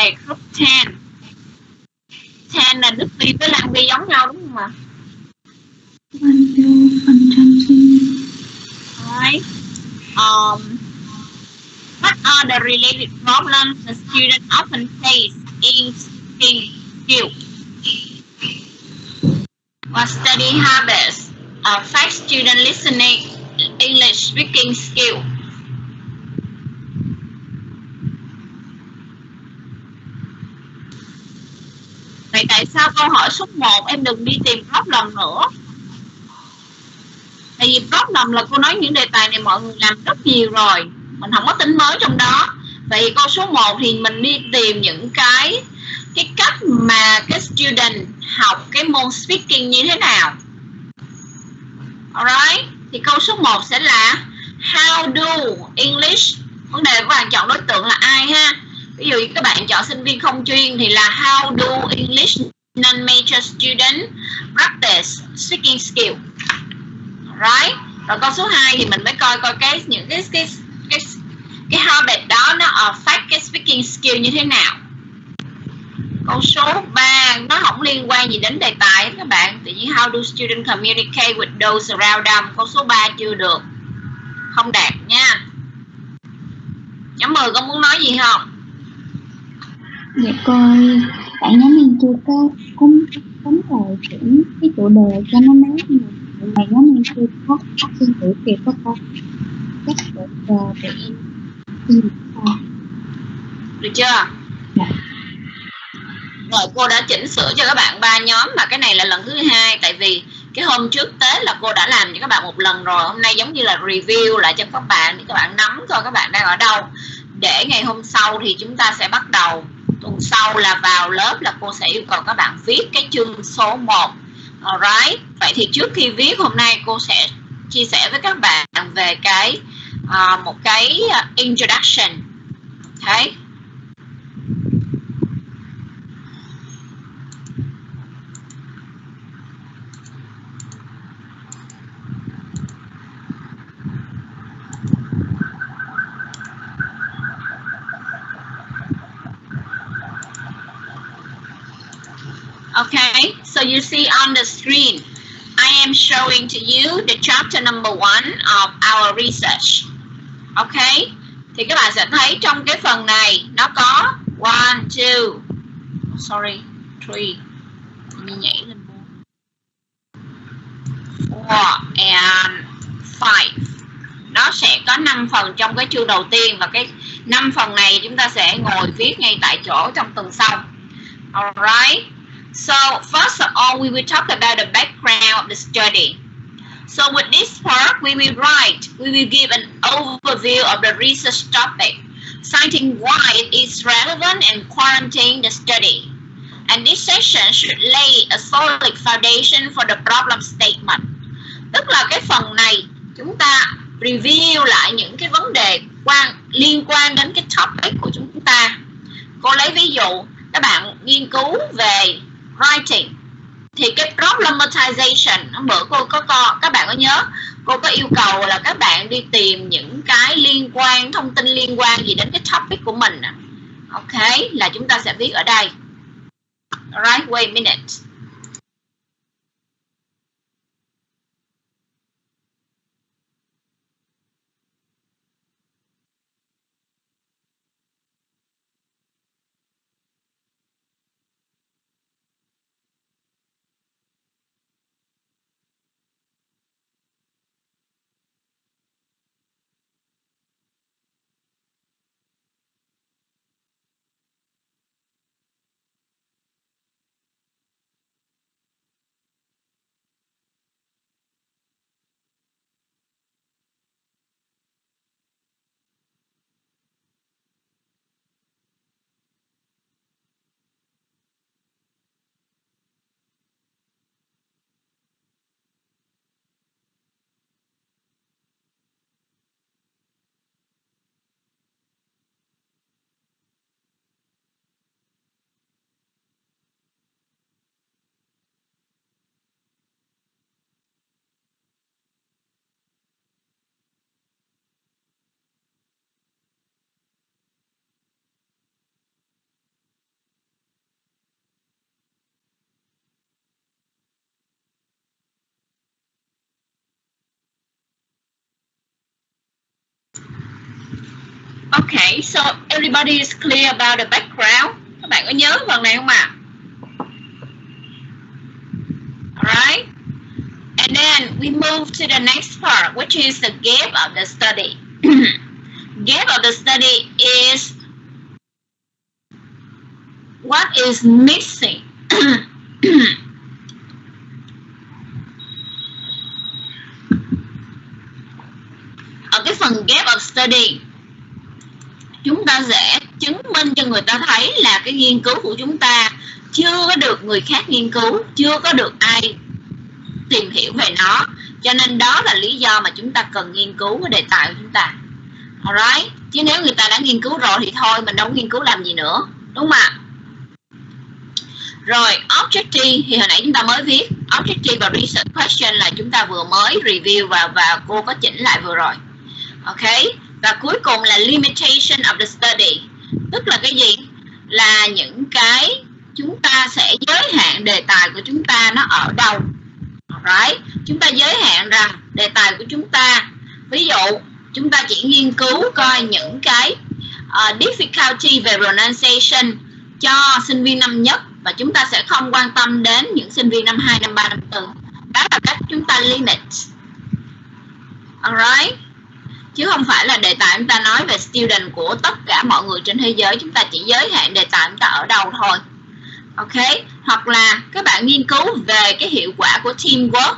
Speaker 1: Ok, group 10 10 là Đức Vi với Lan Vi giống nhau đúng không ạ?
Speaker 6: One two phần trăm
Speaker 1: Right. Um, what are the related problems the student often face in speaking skill? What study habits affect student listening English speaking skill? Vậy tại sao câu hỏi số 1 em đừng đi tìm problem nữa? Tại vì problem là cô nói những đề tài này mọi người làm rất nhiều rồi. Mình không có tính mới trong đó. Vậy câu số 1 thì mình đi tìm những cái cái cách mà cái student học cái môn speaking như thế nào. Alright? Thì câu số 1 sẽ là, How do English, Vấn đề các bạn chọn đối tượng là ai ha? Ví dụ như các bạn chọn sinh viên không chuyên thì là how do English non-major student practice speaking skill. Right rồi câu số 2 thì mình mới coi coi cái những cái cái cái cái habit đó nó affect cái speaking skill như thế nào. Câu số 3 nó không liên quan gì đến đề tài các bạn. Tự nhiên how do student communicate with those around them. Câu số 3 chưa được. Không đạt nha. Nhóm 10 có muốn nói gì không?
Speaker 2: Dạ ơi, tại nhóm mình chưa có cúng cúng rồi chuyển cái chủ đề cho nó nhưng mà tại nhóm mình chưa có phát sinh thử kịp có con chắc được uh, để em xin uh,
Speaker 1: được chưa?
Speaker 2: Dạ.
Speaker 1: rồi cô đã chỉnh sửa cho các bạn ba nhóm mà cái này là lần thứ hai. Tại vì cái hôm trước tết là cô đã làm cho các bạn một lần rồi. Hôm nay giống như là review lại cho các bạn để các bạn nắm coi các bạn đang ở đâu. Để ngày hôm sau thì chúng ta sẽ bắt đầu tuần sau là vào lớp là cô sẽ yêu cầu các bạn viết cái chương số 1 Alright. Vậy thì trước khi viết hôm nay cô sẽ chia sẻ với các bạn về cái uh, một cái à, introduction. Okay. Okay, so you see on the screen, I am showing to you the chapter number one of our research. Okay, thì các bạn sẽ thấy trong cái phần này nó có one, two, oh, sorry, three, nhảy lên four and five. Nó sẽ có 5 phần trong cái chương đầu tiên và cái 5 phần này chúng ta sẽ ngồi viết ngay tại chỗ trong tuần sau. Alright. So first of all, we will talk about the background of the study. So with this part, we will write, we will give an overview of the research topic, citing why it is relevant and quarantine the study. And this session should lay a solid foundation for the problem statement. Tức là cái phần này chúng ta review lại những cái vấn đề quan liên quan đến cái topic của chúng ta. Cô lấy ví dụ các bạn nghiên cứu về writing. Thì cái problematization hôm bữa cô có co, các bạn có nhớ, cô có yêu cầu là các bạn đi tìm những cái liên quan, thông tin liên quan gì đến cái topic của mình à. ok, là chúng ta sẽ viết ở đây. Right wait a minute. Okay, so everybody is clear about the background. Các bạn có nhớ phần này không ạ? Alright. And then we move to the next part, which is the gap of the study. (clears throat) gap of the study is what is missing. (clears throat) Ở cái phần gap of study chúng ta sẽ chứng minh cho người ta thấy là cái nghiên cứu của chúng ta chưa có được người khác nghiên cứu, chưa có được ai tìm hiểu về nó. Cho nên đó là lý do mà chúng ta cần nghiên cứu cái đề tài của chúng ta. Alright chứ nếu người ta đã nghiên cứu rồi thì thôi, mình đâu nghiên cứu làm gì nữa. Đúng không ạ? Rồi, objective thì hồi nãy chúng ta mới viết. Objective và research question là chúng ta vừa mới review và và cô có chỉnh lại vừa rồi. Ok? Và cuối cùng là limitation of the study. Tức là cái gì? Là những cái chúng ta sẽ giới hạn đề tài của chúng ta nó ở đâu? Right chúng ta giới hạn rằng đề tài của chúng ta ví dụ chúng ta chỉ nghiên cứu coi những cái uh, difficulty về pronunciation cho sinh viên năm nhất và chúng ta sẽ không quan tâm đến những sinh viên năm 2, năm 3, năm 4 đó là cách chúng ta limit. Alright? Chứ không phải là đề tài chúng ta nói về student của tất cả mọi người trên thế giới. Chúng ta chỉ giới hạn đề tài chúng ta ở đâu thôi. Ok? Hoặc là các bạn nghiên cứu về cái hiệu quả của teamwork.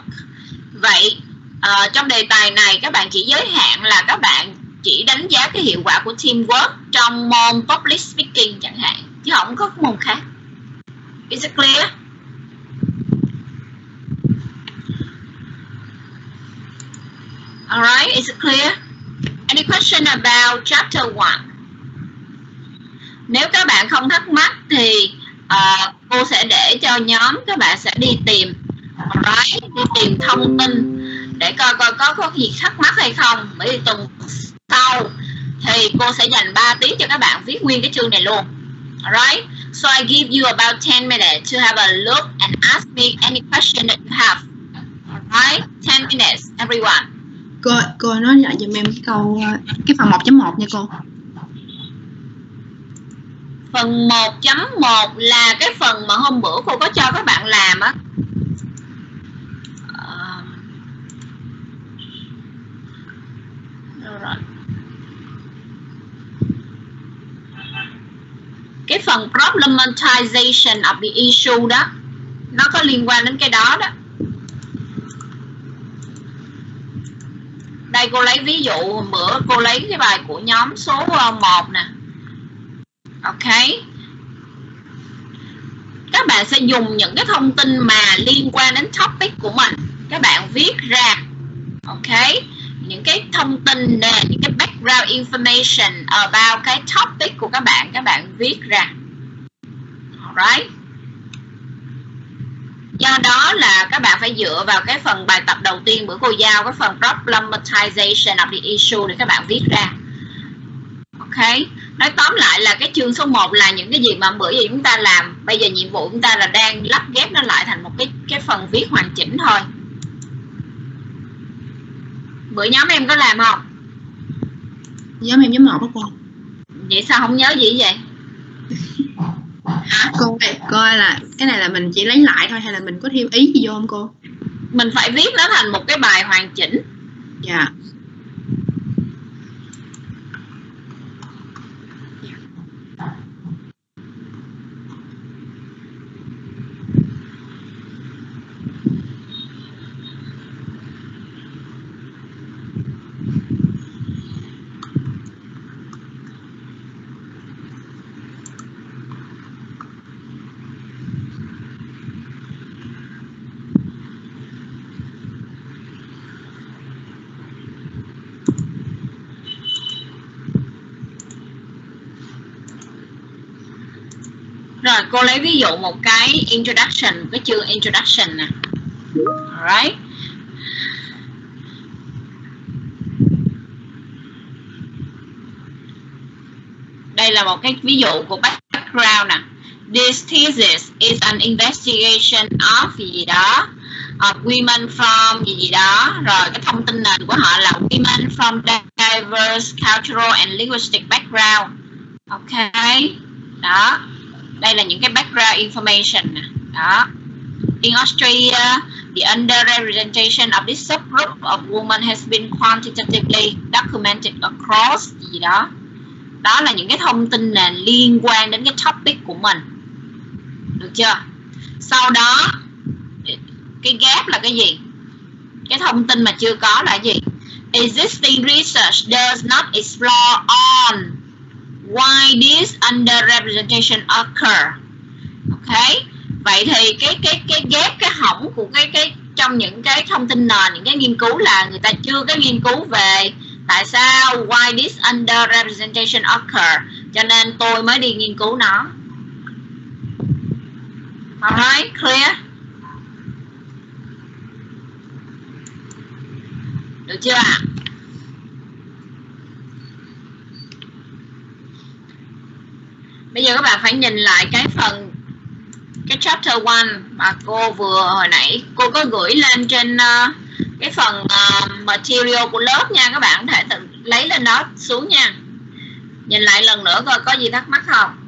Speaker 1: Vậy uh, trong đề tài này các bạn chỉ giới hạn là các bạn chỉ đánh giá cái hiệu quả của teamwork trong môn public speaking chẳng hạn chứ không có môn khác. Is it clear? Alright, is it clear? Any question about chapter 1? Nếu các bạn không thắc mắc thì uh, cô sẽ để cho nhóm các bạn sẽ đi tìm right, đi tìm thông tin để coi coi có có gì thắc mắc hay không. Bởi vì tuần sau thì cô sẽ dành 3 tiếng cho các bạn viết nguyên cái chương này luôn. Alright. So I give you about 10 minutes to have a look and ask me any question that you have. Alright, 10 minutes, everyone.
Speaker 13: Cô cô nói lại giùm em cái câu ờ, cái phần 1.1 nha cô.
Speaker 1: Phần 1.1 là cái phần mà hôm bữa cô có cho các bạn làm á. Ờ. Cái phần problematization of the issue đó, nó có liên quan đến cái đó đó. Đây cô lấy ví dụ hôm bữa cô lấy cái bài của nhóm số ờ, 1 nè. Ok. Các bạn sẽ dùng những cái thông tin mà liên quan đến topic của mình. Các bạn viết ra. Ok. Những cái thông tin nè, những cái background information about cái topic của các bạn các bạn viết ra. Alright. Do đó là các bạn phải dựa vào cái phần bài tập đầu tiên bữa cô giao cái phần problematization of the issue để các bạn viết ra. Ok. Nói tóm lại là cái chương số 1 là những cái gì mà bữa giờ chúng ta làm. Bây giờ nhiệm vụ chúng ta là đang lắp ghép nó lại thành một cái cái phần viết hoàn chỉnh thôi. Bữa nhóm em có làm không?
Speaker 13: Nhóm em nhóm một đó cô.
Speaker 1: Vậy sao không nhớ gì vậy? (laughs)
Speaker 13: cô cô ơi là cái này là mình chỉ lấy lại thôi hay là mình có thêm ý gì vô không cô?
Speaker 1: Mình phải viết nó thành một cái bài hoàn chỉnh.
Speaker 13: Dạ.
Speaker 1: Cô lấy ví dụ một cái introduction, cái chương introduction nè. Alright. Đây là một cái ví dụ của background nè. This thesis is an investigation of gì gì đó of women from gì gì đó rồi cái thông tin nền của họ là women from diverse cultural and linguistic background ok đó đây là những cái background information nè. Đó. In Australia, the underrepresentation of this subgroup of women has been quantitatively documented across gì đó. Đó là những cái thông tin này liên quan đến cái topic của mình. Được chưa? Sau đó, cái gap là cái gì? Cái thông tin mà chưa có là gì? Existing research does not explore on why this underrepresentation occur. Ok vậy thì cái cái cái ghép, cái hỏng của cái cái trong những cái thông tin nền, những cái nghiên cứu là người ta chưa có nghiên cứu về tại sao why this underrepresentation occur. Cho nên tôi mới đi nghiên cứu nó. Alright clear? Được chưa ạ? Bây giờ các bạn phải nhìn lại cái phần cái chapter 1 mà cô vừa hồi nãy cô có gửi lên trên uh, cái phần uh, material của lớp nha. Các bạn có thể tự lấy lên đó xuống nha. Nhìn lại lần nữa coi có gì thắc mắc không?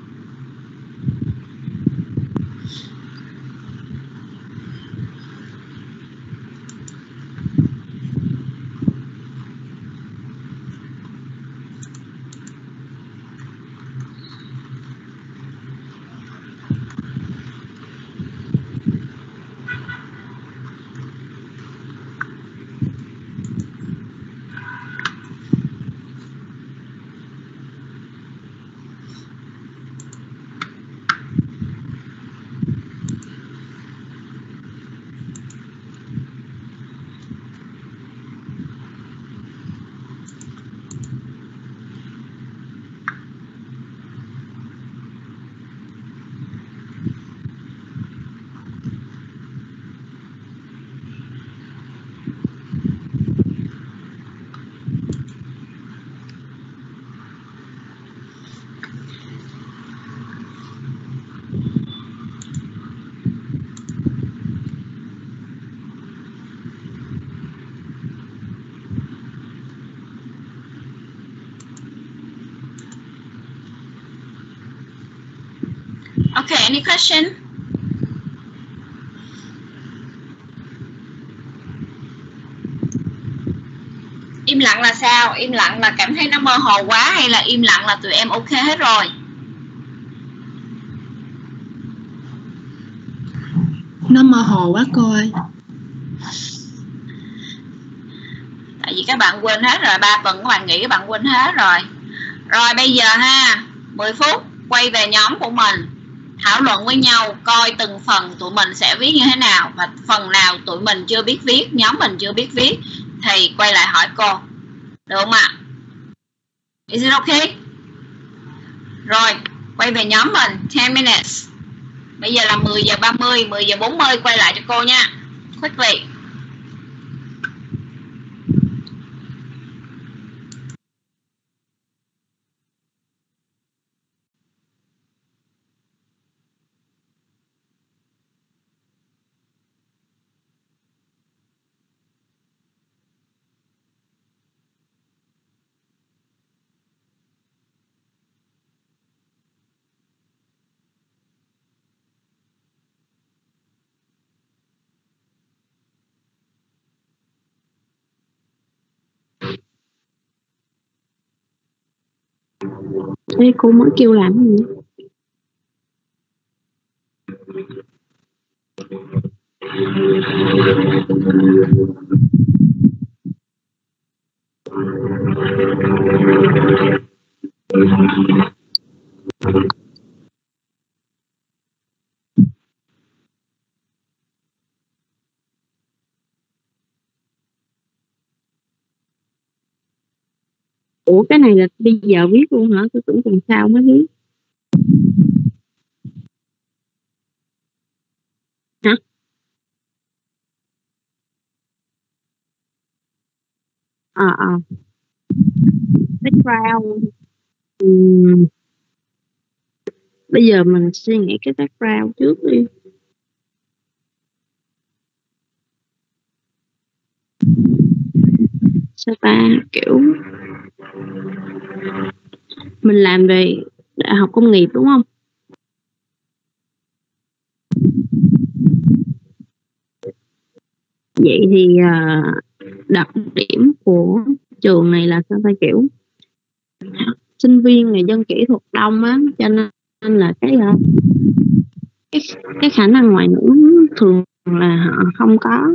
Speaker 1: Okay, any question? Im lặng là sao? Im lặng là cảm thấy nó mơ hồ quá hay là im lặng là tụi em ok hết rồi?
Speaker 12: nó mơ hồ quá cô ơi
Speaker 1: tại vì các bạn quên hết rồi ba tuần các bạn nghĩ các bạn quên hết rồi rồi bây giờ ha 10 phút quay về nhóm của mình thảo luận với nhau, coi từng phần tụi mình sẽ viết như thế nào và phần nào tụi mình chưa biết viết, nhóm mình chưa biết viết, thì quay lại hỏi cô. Được không ạ? Is it okay? Rồi, quay về nhóm mình 10 minutes. Bây giờ là 10 giờ 30 10 giờ 40 quay lại cho cô nha. Quickly.
Speaker 3: Thế cô mới kêu làm gì vậy? Ủa, cái này là bây giờ viết luôn hả? Tôi tưởng tuần sau mới viết. Hả? Ờ ờ. Background. uhm. Bây giờ mình suy nghĩ cái background trước đi. Sao ta? Kiểu mình làm về đại học công nghiệp, đúng không? Vậy thì à, đặc điểm của trường này là sao ta, kiểu, sinh viên là dân kỹ thuật đông á, cho nên là cái à, cái cái khả năng ngoại ngữ thường là họ không có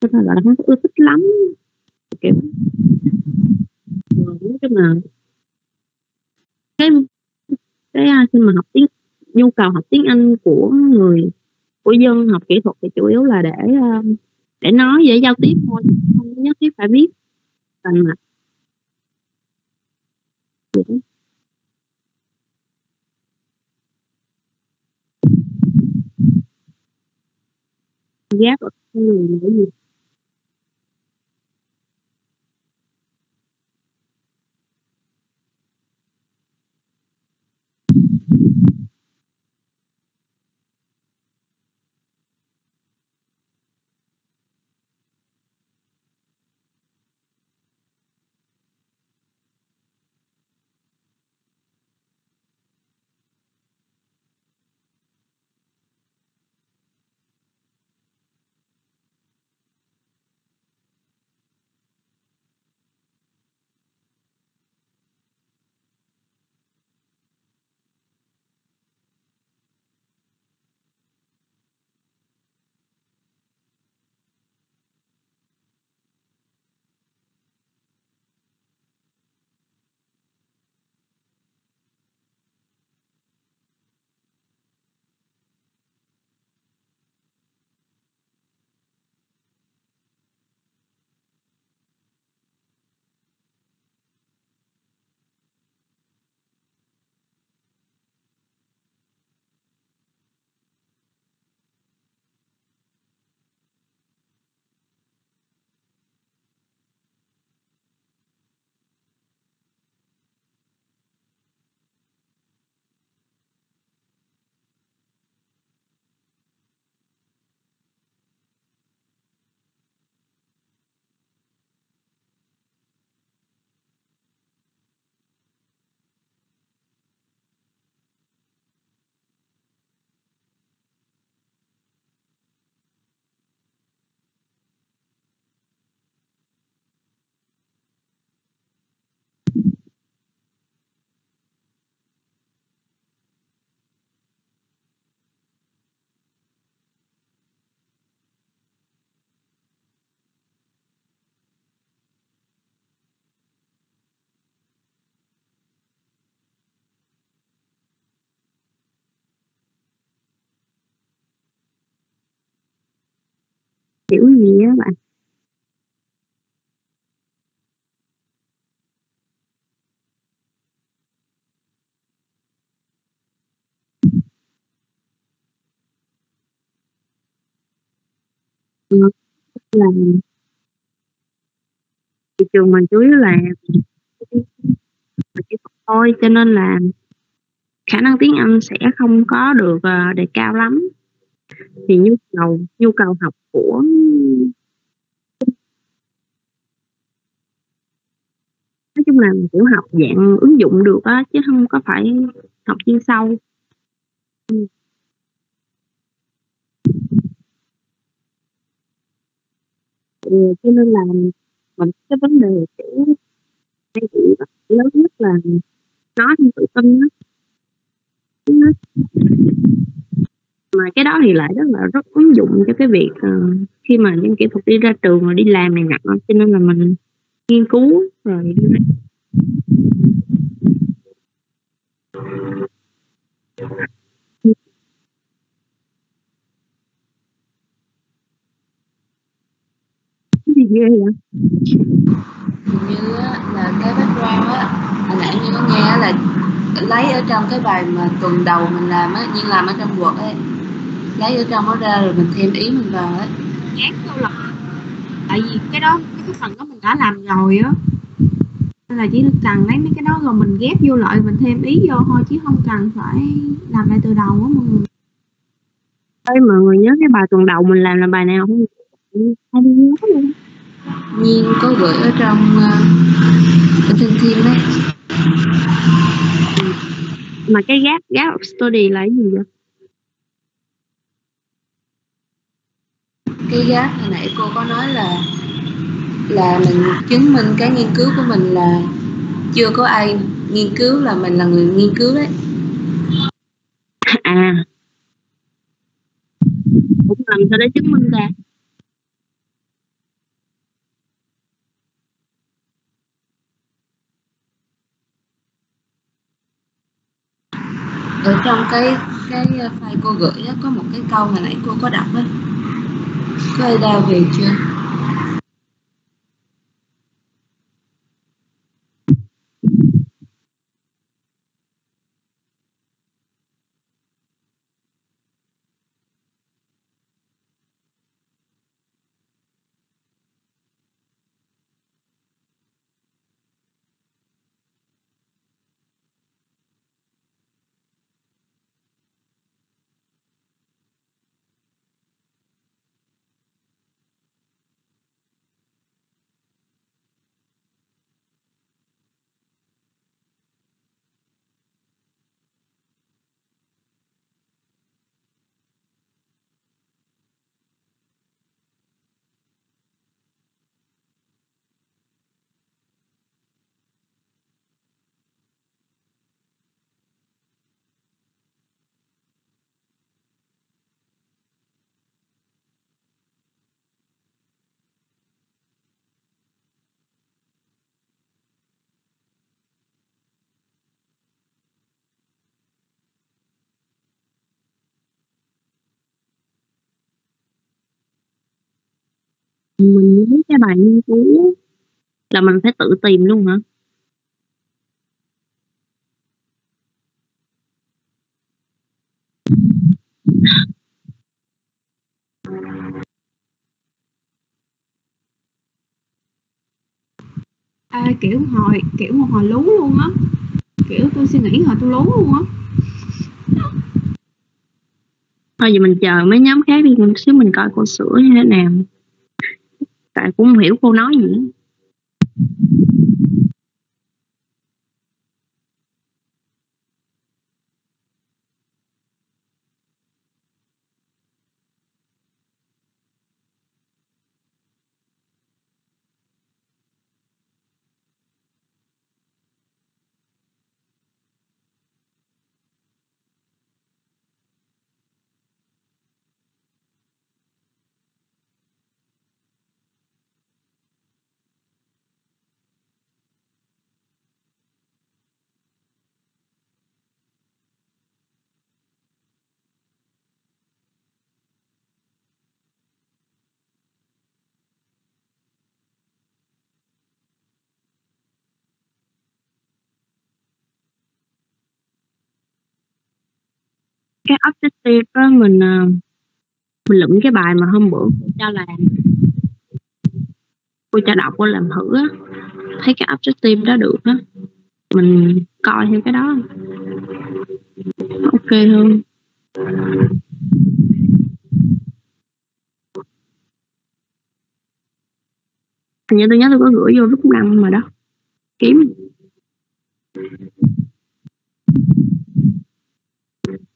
Speaker 3: có thể là không có ưa thích lắm, kiểu nói chung là cái cái à, khi mà học tiếng, nhu cầu học tiếng Anh của người, của dân, học kỹ thuật thì chủ yếu là để à, để nói, dễ giao tiếp thôi, không nhất thiết phải biết. Thành mặt Vậy ở người nữa gì kiểu gì á bạn. Ừ, là thị trường mình chủ yếu là chỉ học thôi cho nên là khả năng tiếng Anh sẽ không có được ờ, đề cao lắm. Thì nhu cầu nhu cầu học của nói chung là kiểu học dạng ứng dụng được á chứ không có phải học chuyên sâu ừ. Ừ, cho nên là mình cái vấn đề kiểu hay bị lớn nhất là nói không tự tin á mà cái đó thì lại rất là rất ứng dụng cho cái việc uh, khi mà những kỹ thuật đi ra trường rồi đi làm này nọ cho nên là mình nghiên cứu rồi cái gì ghê vậy?
Speaker 10: Như á, là cái background á hồi nãy như có nghe á là lấy ở trong cái bài mà tuần đầu mình làm á nhưng làm ở trong Word ấy. Lấy ở trong đó ra rồi mình thêm ý mình vào ấy.
Speaker 12: Ghép vô là tại vì cái đó cái, cái phần đó mình đã làm rồi á. Nên là chỉ cần lấy mấy cái đó rồi mình ghép vô lại mình thêm ý vô thôi chứ không cần phải làm lại từ đầu á mọi người.
Speaker 3: Ê, mọi người nhớ cái bài tuần đầu mình làm là bài nào không? Không nhớ luôn.
Speaker 10: Nhiên có gửi ở trong uh, ở trên team đấy.
Speaker 3: Mà cái gap gap of study là cái gì vậy
Speaker 10: cái gap hồi nãy cô có nói là là mình chứng minh cái nghiên cứu của mình là chưa có ai nghiên cứu là mình là người nghiên cứu đấy.
Speaker 3: À. Cũng làm sao để chứng minh ra.
Speaker 10: Ở trong cái cái file cô gửi á, có một cái câu hồi nãy cô có đọc á có ai đào về
Speaker 3: mình muốn cái bài nghiên cứu là mình phải tự tìm luôn hả?
Speaker 12: À, kiểu hồi kiểu một hồi lú luôn á. Kiểu tôi suy nghĩ hồi tôi lú luôn á.
Speaker 3: Thôi giờ mình chờ mấy nhóm khác đi một xíu mình coi cô sửa như thế nào tại cũng không hiểu cô nói gì cái objective đó mình uh, mình lụm cái bài mà hôm bữa cô cho làm. Cô cho đọc cô làm thử á. Thấy cái objective đó được á mình coi theo cái đó. Ok hơn hình như tôi nhớ tôi có gửi vô lúc năm mà đó. Kiếm.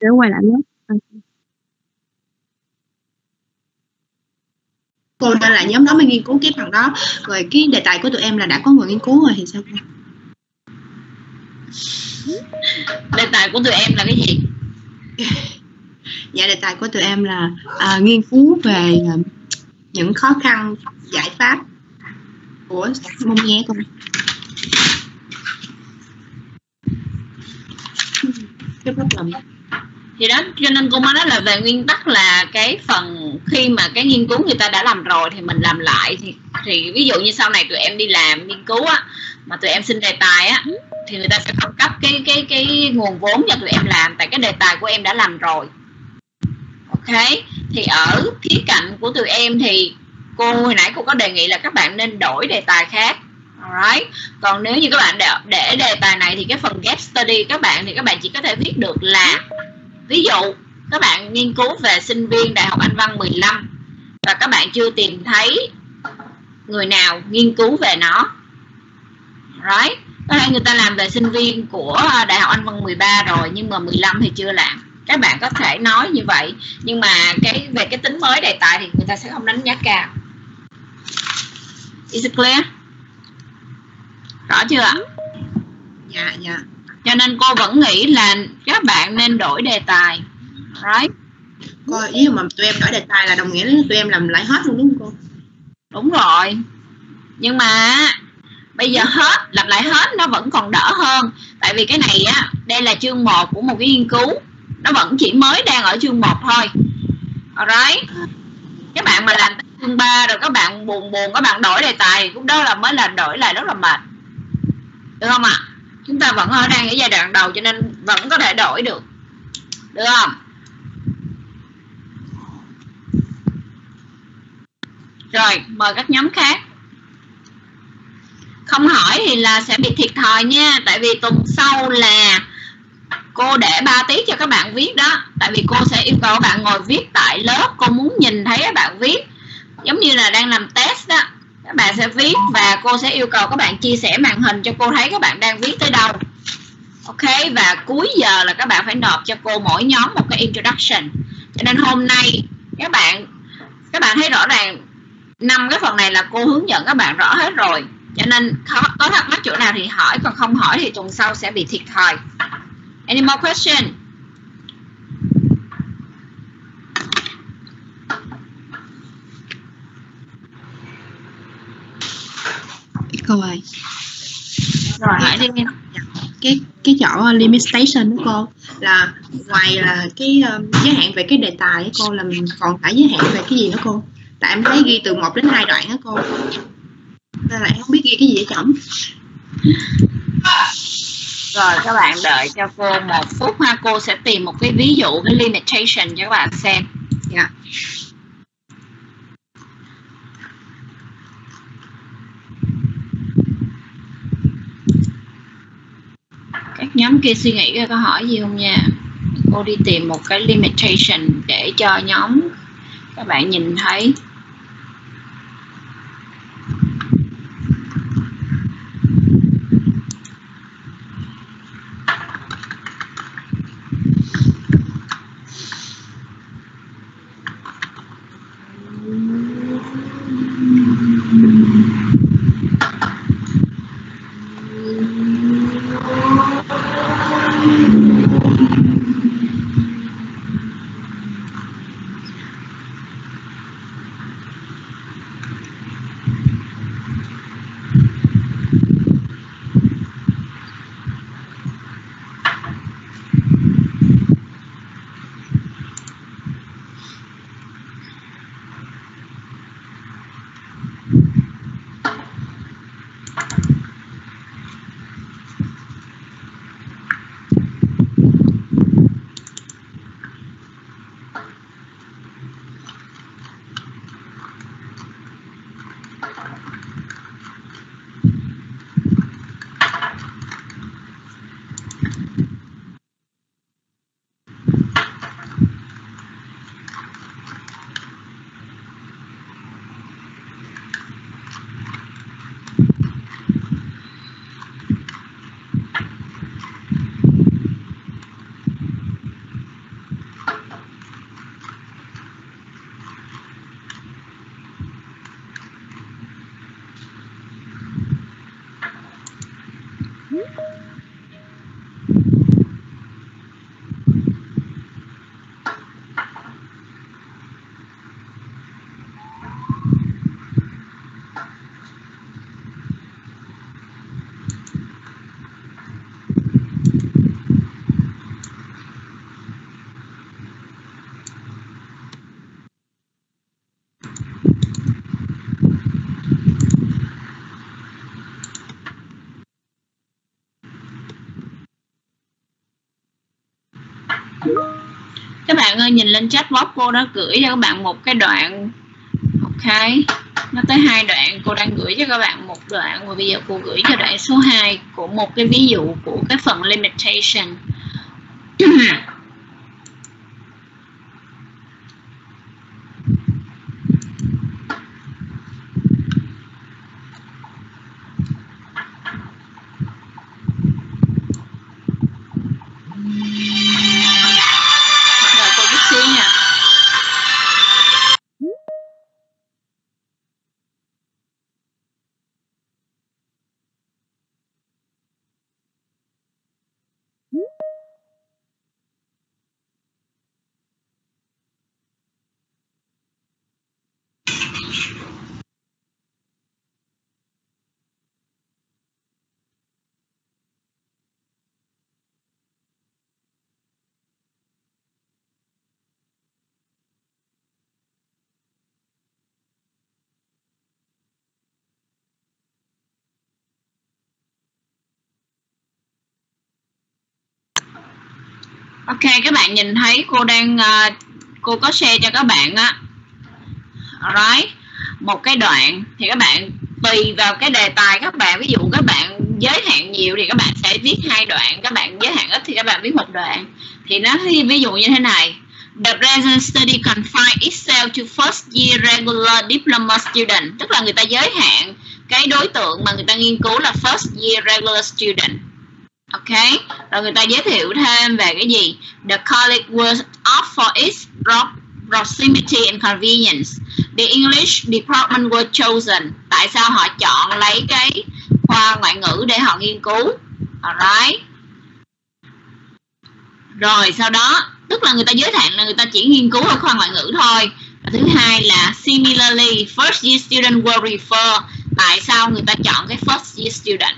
Speaker 3: để quay lại lớp
Speaker 13: cô nên là nhóm đó mới nghiên cứu cái phần đó. Rồi cái đề tài của tụi em là đã có người nghiên cứu rồi thì sao? Cô
Speaker 1: đề tài của tụi em là cái gì? (laughs)
Speaker 13: Dạ đề tài của tụi em là à, nghiên cứu về à, những khó khăn giải pháp của môn nghe con. Cái problem
Speaker 1: thì đó cho nên cô mới nói là về nguyên tắc là cái phần khi mà cái nghiên cứu người ta đã làm rồi thì mình làm lại. Thì thì ví dụ như sau này tụi em đi làm nghiên cứu á mà tụi em xin đề tài á thì người ta sẽ không cấp cái cái cái nguồn vốn cho tụi em làm tại cái đề tài của em đã làm rồi. Ok? Thì ở khía cạnh của tụi em thì cô hồi nãy cô có đề nghị là các bạn nên đổi đề tài khác. Alright. Còn nếu như các bạn để, để đề tài này thì cái phần gap study các bạn thì các bạn chỉ có thể viết được là ví dụ, các bạn nghiên cứu về sinh viên Đại học Anh văn 15 và các bạn chưa tìm thấy người nào nghiên cứu về nó. Right? Có thể người ta làm về sinh viên của Đại học Anh văn 13 rồi, nhưng mà 15 thì chưa làm. Các bạn có thể nói như vậy, nhưng mà cái, về cái tính mới đề tài thì người ta sẽ không đánh giá cao. Is it clear? Rõ chưa ạ?
Speaker 13: dạ dạ
Speaker 1: cho nên cô vẫn nghĩ là các bạn nên đổi đề tài. Right?
Speaker 13: cô ý mà tụi em đổi đề tài là đồng nghĩa là tụi em làm lại hết luôn đúng không cô
Speaker 1: Đúng rồi. Nhưng mà bây giờ hết làm lại hết nó vẫn còn đỡ hơn tại vì cái này á đây là chương 1 của một cái nghiên cứu nó vẫn chỉ mới đang ở chương 1 thôi alright các bạn mà làm chương 3 rồi các bạn buồn buồn các bạn đổi đề tài cũng đó là mới là đổi lại rất là mệt được không ạ chúng ta vẫn ở đang ở giai đoạn đầu cho nên vẫn có thể đổi được. Được không? Rồi, mời các nhóm khác. Không hỏi thì là sẽ bị thiệt thòi nha, tại vì tuần sau là cô để 3 tiết cho các bạn viết đó. Tại vì cô sẽ yêu cầu các bạn ngồi viết tại lớp, cô muốn nhìn thấy các bạn viết. Giống như là đang làm test đó các bạn sẽ viết và cô sẽ yêu cầu các bạn chia sẻ màn hình cho cô thấy các bạn đang viết tới đâu. Ok và cuối giờ là các bạn phải nộp cho cô mỗi nhóm một cái introduction. Cho nên hôm nay các bạn các bạn thấy rõ ràng năm cái phần này là cô hướng dẫn các bạn rõ hết rồi. Cho nên có, có thắc mắc chỗ nào thì hỏi còn không hỏi thì tuần sau sẽ bị thiệt thòi. Any more question?
Speaker 13: Cô ơi.
Speaker 1: Rồi. Hỏi đi
Speaker 13: cái cái chỗ limitation đó cô là ngoài là cái um, giới hạn về cái đề tài đó cô là mình còn phải giới hạn về cái gì nữa cô? Tại em thấy ghi từ 1 đến 2 đoạn đó cô. Nên là em không biết ghi cái gì ở trỏng.
Speaker 1: Rồi các bạn đợi cho cô một phút ha. Cô sẽ tìm một cái ví dụ cái limitation cho các bạn xem.
Speaker 13: Dạ.
Speaker 1: các nhóm kia suy nghĩ ra có hỏi gì không nha? Cô đi tìm một cái limitation để cho nhóm. Các bạn nhìn thấy. Bạn ơi, nhìn lên chat box cô đã gửi cho các bạn một cái đoạn, ok? Nó tới hai đoạn, cô đang gửi cho các bạn một đoạn. Và bây giờ cô gửi cho đoạn số 2 của một cái ví dụ của cái phần limitation. (clears throat) Ok các bạn nhìn thấy cô đang uh, cô có share cho các bạn á. Right một cái đoạn thì các bạn tùy vào cái đề tài các bạn. Ví dụ các bạn giới hạn nhiều thì các bạn sẽ viết hai đoạn. Các bạn giới hạn ít thì các bạn viết một đoạn. Thì nó ví ví dụ như thế này. The present study confines itself to first year regular diploma student. Tức là người ta giới hạn cái đối tượng mà người ta nghiên cứu là first year regular student. Ok, rồi người ta giới thiệu thêm về cái gì? The college was opt for its proximity and convenience. The English department was chosen. Tại sao họ chọn lấy cái khoa ngoại ngữ để họ nghiên cứu? Alright. Rồi sau đó, tức là người ta giới hạn là người ta chỉ nghiên cứu ở khoa ngoại ngữ thôi. Và thứ hai là similarly, first year student were refer. Tại sao người ta chọn cái first year student?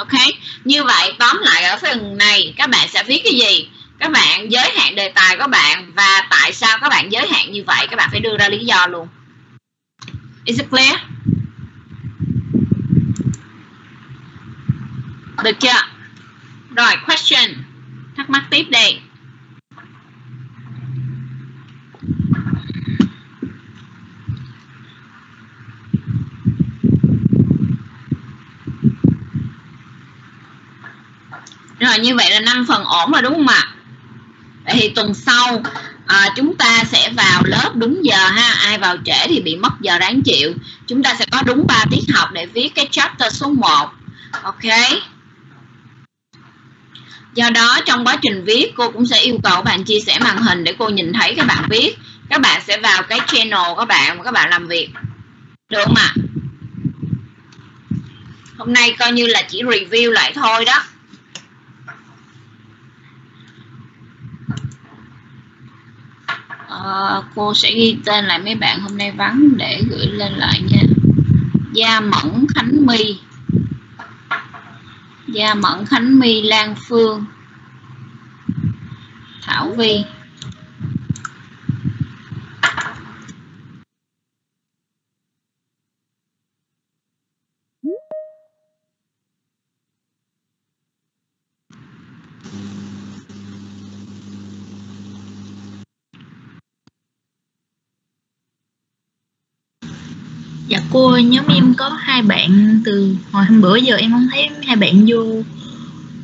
Speaker 1: Ok? Như vậy, tóm lại ở phần này, các bạn sẽ viết cái gì? Các bạn, giới hạn đề tài của bạn và tại sao các bạn giới hạn như vậy? Các bạn phải đưa ra lý do luôn. Is it clear? Được chưa? Rồi, question. Thắc mắc tiếp đi. Rồi như vậy là 5 phần ổn rồi đúng không ạ? Vậy thì tuần sau à, chúng ta sẽ vào lớp đúng giờ ha. Ai vào trễ thì bị mất giờ đáng chịu. Chúng ta sẽ có đúng 3 tiết học để viết cái chapter số 1. Ok. Do đó trong quá trình viết cô cũng sẽ yêu cầu bạn chia sẻ màn hình để cô nhìn thấy các bạn viết. Các bạn sẽ vào cái channel các bạn và các bạn làm việc. Được không ạ? Hôm nay coi như là chỉ review lại thôi đó. Cô sẽ ghi tên lại mấy bạn hôm nay vắng để gửi lên lại nha. Gia Mẫn Khánh My. Gia Mẫn Khánh My Lan Phương. Thảo Vi.
Speaker 14: Dạ cô nhóm em có hai bạn từ hồi hôm bữa giờ em không thấy hai bạn vô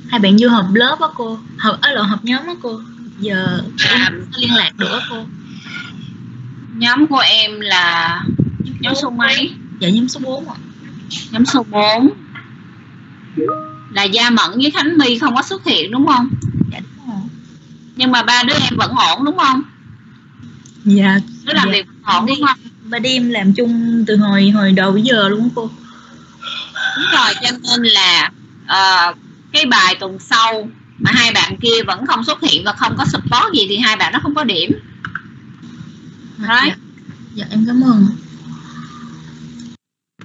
Speaker 14: hai bạn vô họp lớp á cô. Họp ở lộ họp nhóm á cô. Giờ em không liên lạc được á cô.
Speaker 1: Nhóm của em là nhóm số mấy?
Speaker 14: Dạ nhóm số 4 ạ.
Speaker 1: Nhóm số 4 là Gia Mẫn với Khánh My không có xuất hiện đúng không?
Speaker 14: Dạ đúng rồi.
Speaker 1: Nhưng mà ba đứa em vẫn ổn đúng không?
Speaker 14: Dạ.
Speaker 1: Đứa làm
Speaker 14: dạ.
Speaker 1: việc vẫn ổn đúng không
Speaker 14: ba đêm làm chung từ hồi hồi đầu bây giờ luôn cô.
Speaker 1: Đúng rồi cho nên là ờ, cái bài tuần sau mà hai bạn kia vẫn không xuất hiện và không có support gì thì hai bạn đó không có điểm. Right?
Speaker 14: dạ, dạ em cảm ơn.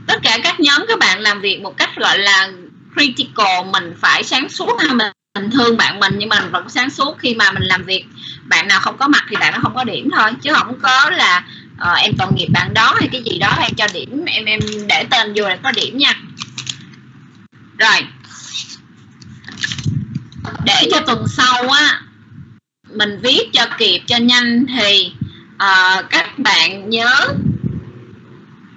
Speaker 1: Tất cả các nhóm các bạn làm việc một cách gọi là critical mình phải sáng suốt ha mình, mình thương bạn mình nhưng mình vẫn sáng suốt khi mà mình làm việc. Bạn nào không có mặt thì bạn nó không có điểm thôi chứ không có là ờ, em tội nghiệp bạn đó hay cái gì đó em cho điểm em em để tên vô là có điểm nha. Rồi. Để cho tuần sau á mình viết cho kịp cho nhanh thì ờ, các bạn nhớ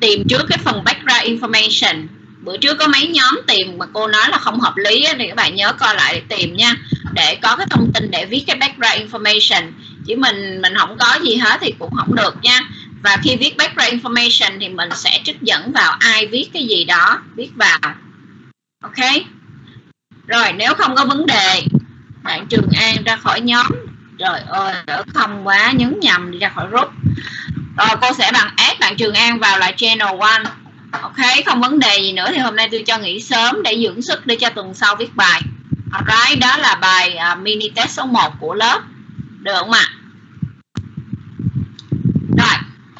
Speaker 1: tìm trước cái phần background information. Bữa trước có mấy nhóm tìm mà cô nói là không hợp lý á, thì các bạn nhớ coi lại để tìm nha. Để có cái thông tin để viết cái background information. Chứ mình mình không có gì hết thì cũng không được nha và khi viết background information thì mình sẽ trích dẫn vào ai viết cái gì đó viết vào. Ok? Rồi nếu không có vấn đề bạn Trường An ra khỏi nhóm. Trời ơi đỡ không quá nhấn nhầm đi ra khỏi group. Rồi cô sẽ bằng add bạn Trường An vào lại channel one. Ok không vấn đề gì nữa thì hôm nay tôi cho nghỉ sớm để dưỡng sức để cho tuần sau viết bài. Alright, đó là bài uh, mini test số 1 của lớp. Được không ạ? à?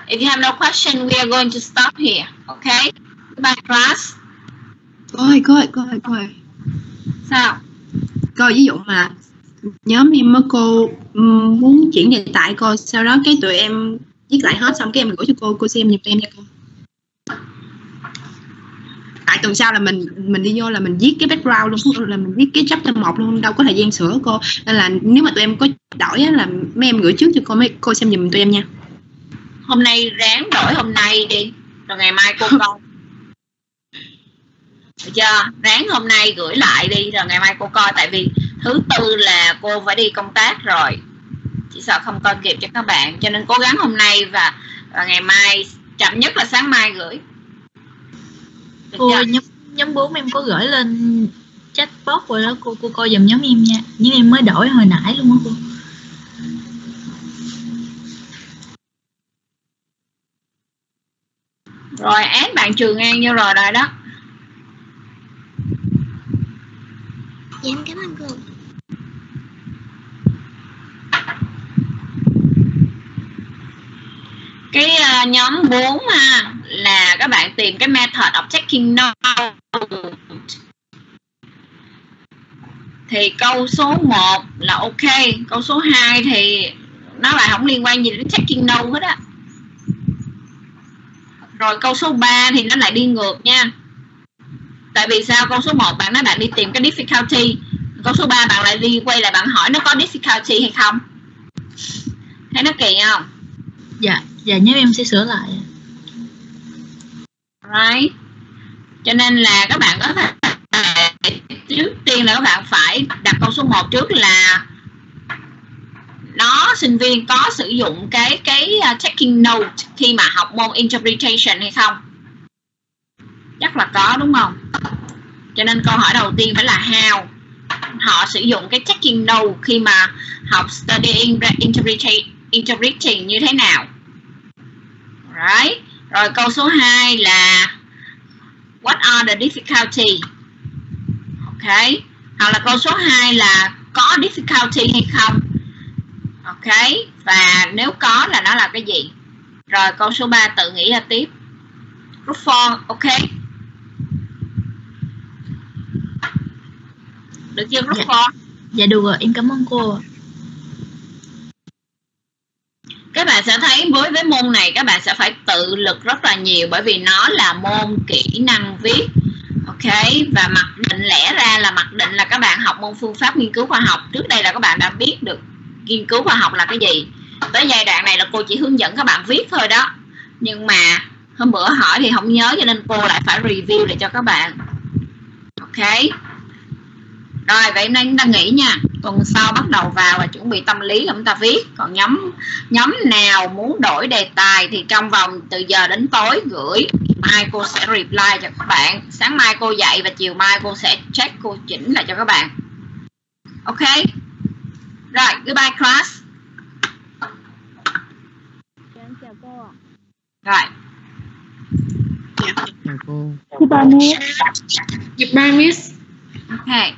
Speaker 1: If you have no question we are going to stop here okay? Goodbye class.
Speaker 13: Cô ơi, cô ơi.
Speaker 1: sao?
Speaker 13: Cô ví dụ mà nhóm em mới cô ừm, muốn chuyển đề tài cô sau đó cái tụi em viết lại hết xong cái em gửi cho cô cô xem giùm em nha cô. Tại tuần sau là mình mình đi vô là mình viết cái background luôn là mình viết cái chapter một luôn đâu có thời gian sửa cô. Nên là nếu mà tụi em có đổi á, là mấy em gửi trước cho cô mấy cô xem giùm tụi em nha
Speaker 1: hôm nay ráng đổi hôm nay đi. Rồi ngày mai cô coi được chưa? Ráng hôm nay gửi lại đi rồi ngày mai cô coi tại vì thứ tư là cô phải đi công tác rồi. Chỉ sợ không coi kịp cho các bạn cho nên cố gắng hôm nay và, và ngày mai chậm nhất là sáng mai gửi. Được
Speaker 14: cô
Speaker 1: chưa?
Speaker 14: nhóm nhóm 4 em có gửi lên chatbot rồi đó cô cô coi giùm nhóm em nha. Nhưng em mới đổi hồi nãy luôn á cô
Speaker 1: rồi add bạn Trường An vô rồi rồi đó.
Speaker 15: Dạ em cảm ơn cô.
Speaker 1: cái ờ, nhóm 4 ha là các bạn tìm cái method of taking note thì câu số 1 là ok câu số 2 thì nó lại không liên quan gì đến taking note hết á rồi câu số 3 thì nó lại đi ngược nha. Tại vì sao? Câu số 1 bạn nói bạn đi tìm cái difficulty. Câu số 3 bạn lại đi quay lại bạn hỏi nó có difficulty hay không? Thấy nó kỳ không?
Speaker 14: Dạ dạ nhóm em sẽ sửa lại.
Speaker 1: Right. Cho nên là các bạn có thể trước tiên là các bạn phải đặt câu số 1 trước là nó sinh viên có sử dụng cái cái uh, taking note khi mà học môn interpretation hay không? Chắc là có đúng không? Cho nên câu hỏi đầu tiên phải là how. Họ sử dụng cái taking note khi mà học studying interpretation interpreting như thế nào? Right rồi câu số 2 là what are the difficulty? Ok. Hoặc là câu số 2 là có difficulty hay không? Ok? Và nếu có là nó là cái gì? Rồi câu số 3 tự nghĩ ra tiếp. Group 4 ok? Được chưa group
Speaker 14: Dạ.
Speaker 1: 4
Speaker 14: dạ được rồi em cảm ơn cô.
Speaker 1: Các bạn sẽ thấy với với môn này các bạn sẽ phải tự lực rất là nhiều bởi vì nó là môn kỹ năng viết. Ok? Và mặc định lẽ ra là mặc định là các bạn học môn phương pháp nghiên cứu khoa học. Trước đây là các bạn đã biết được nghiên cứu khoa học là cái gì? Tới giai đoạn này là cô chỉ hướng dẫn các bạn viết thôi đó. Nhưng mà hôm bữa hỏi thì không nhớ, cho nên cô lại phải review lại cho các bạn. Ok. Rồi, vậy nên chúng ta nghỉ nha, tuần sau bắt đầu vào và chuẩn bị tâm lý chúng ta viết. Còn nhóm nhóm nào muốn đổi đề tài thì trong vòng từ giờ đến tối gửi. Mai cô sẽ reply cho các bạn. Sáng mai cô dạy và chiều mai cô sẽ check cô chỉnh lại cho các bạn. Ok. Rồi goodbye class
Speaker 11: Em chào cô ạ.
Speaker 1: rồi
Speaker 5: Chào cô.
Speaker 11: Goodbye, Miss.
Speaker 9: Goodbye, Miss.
Speaker 1: ok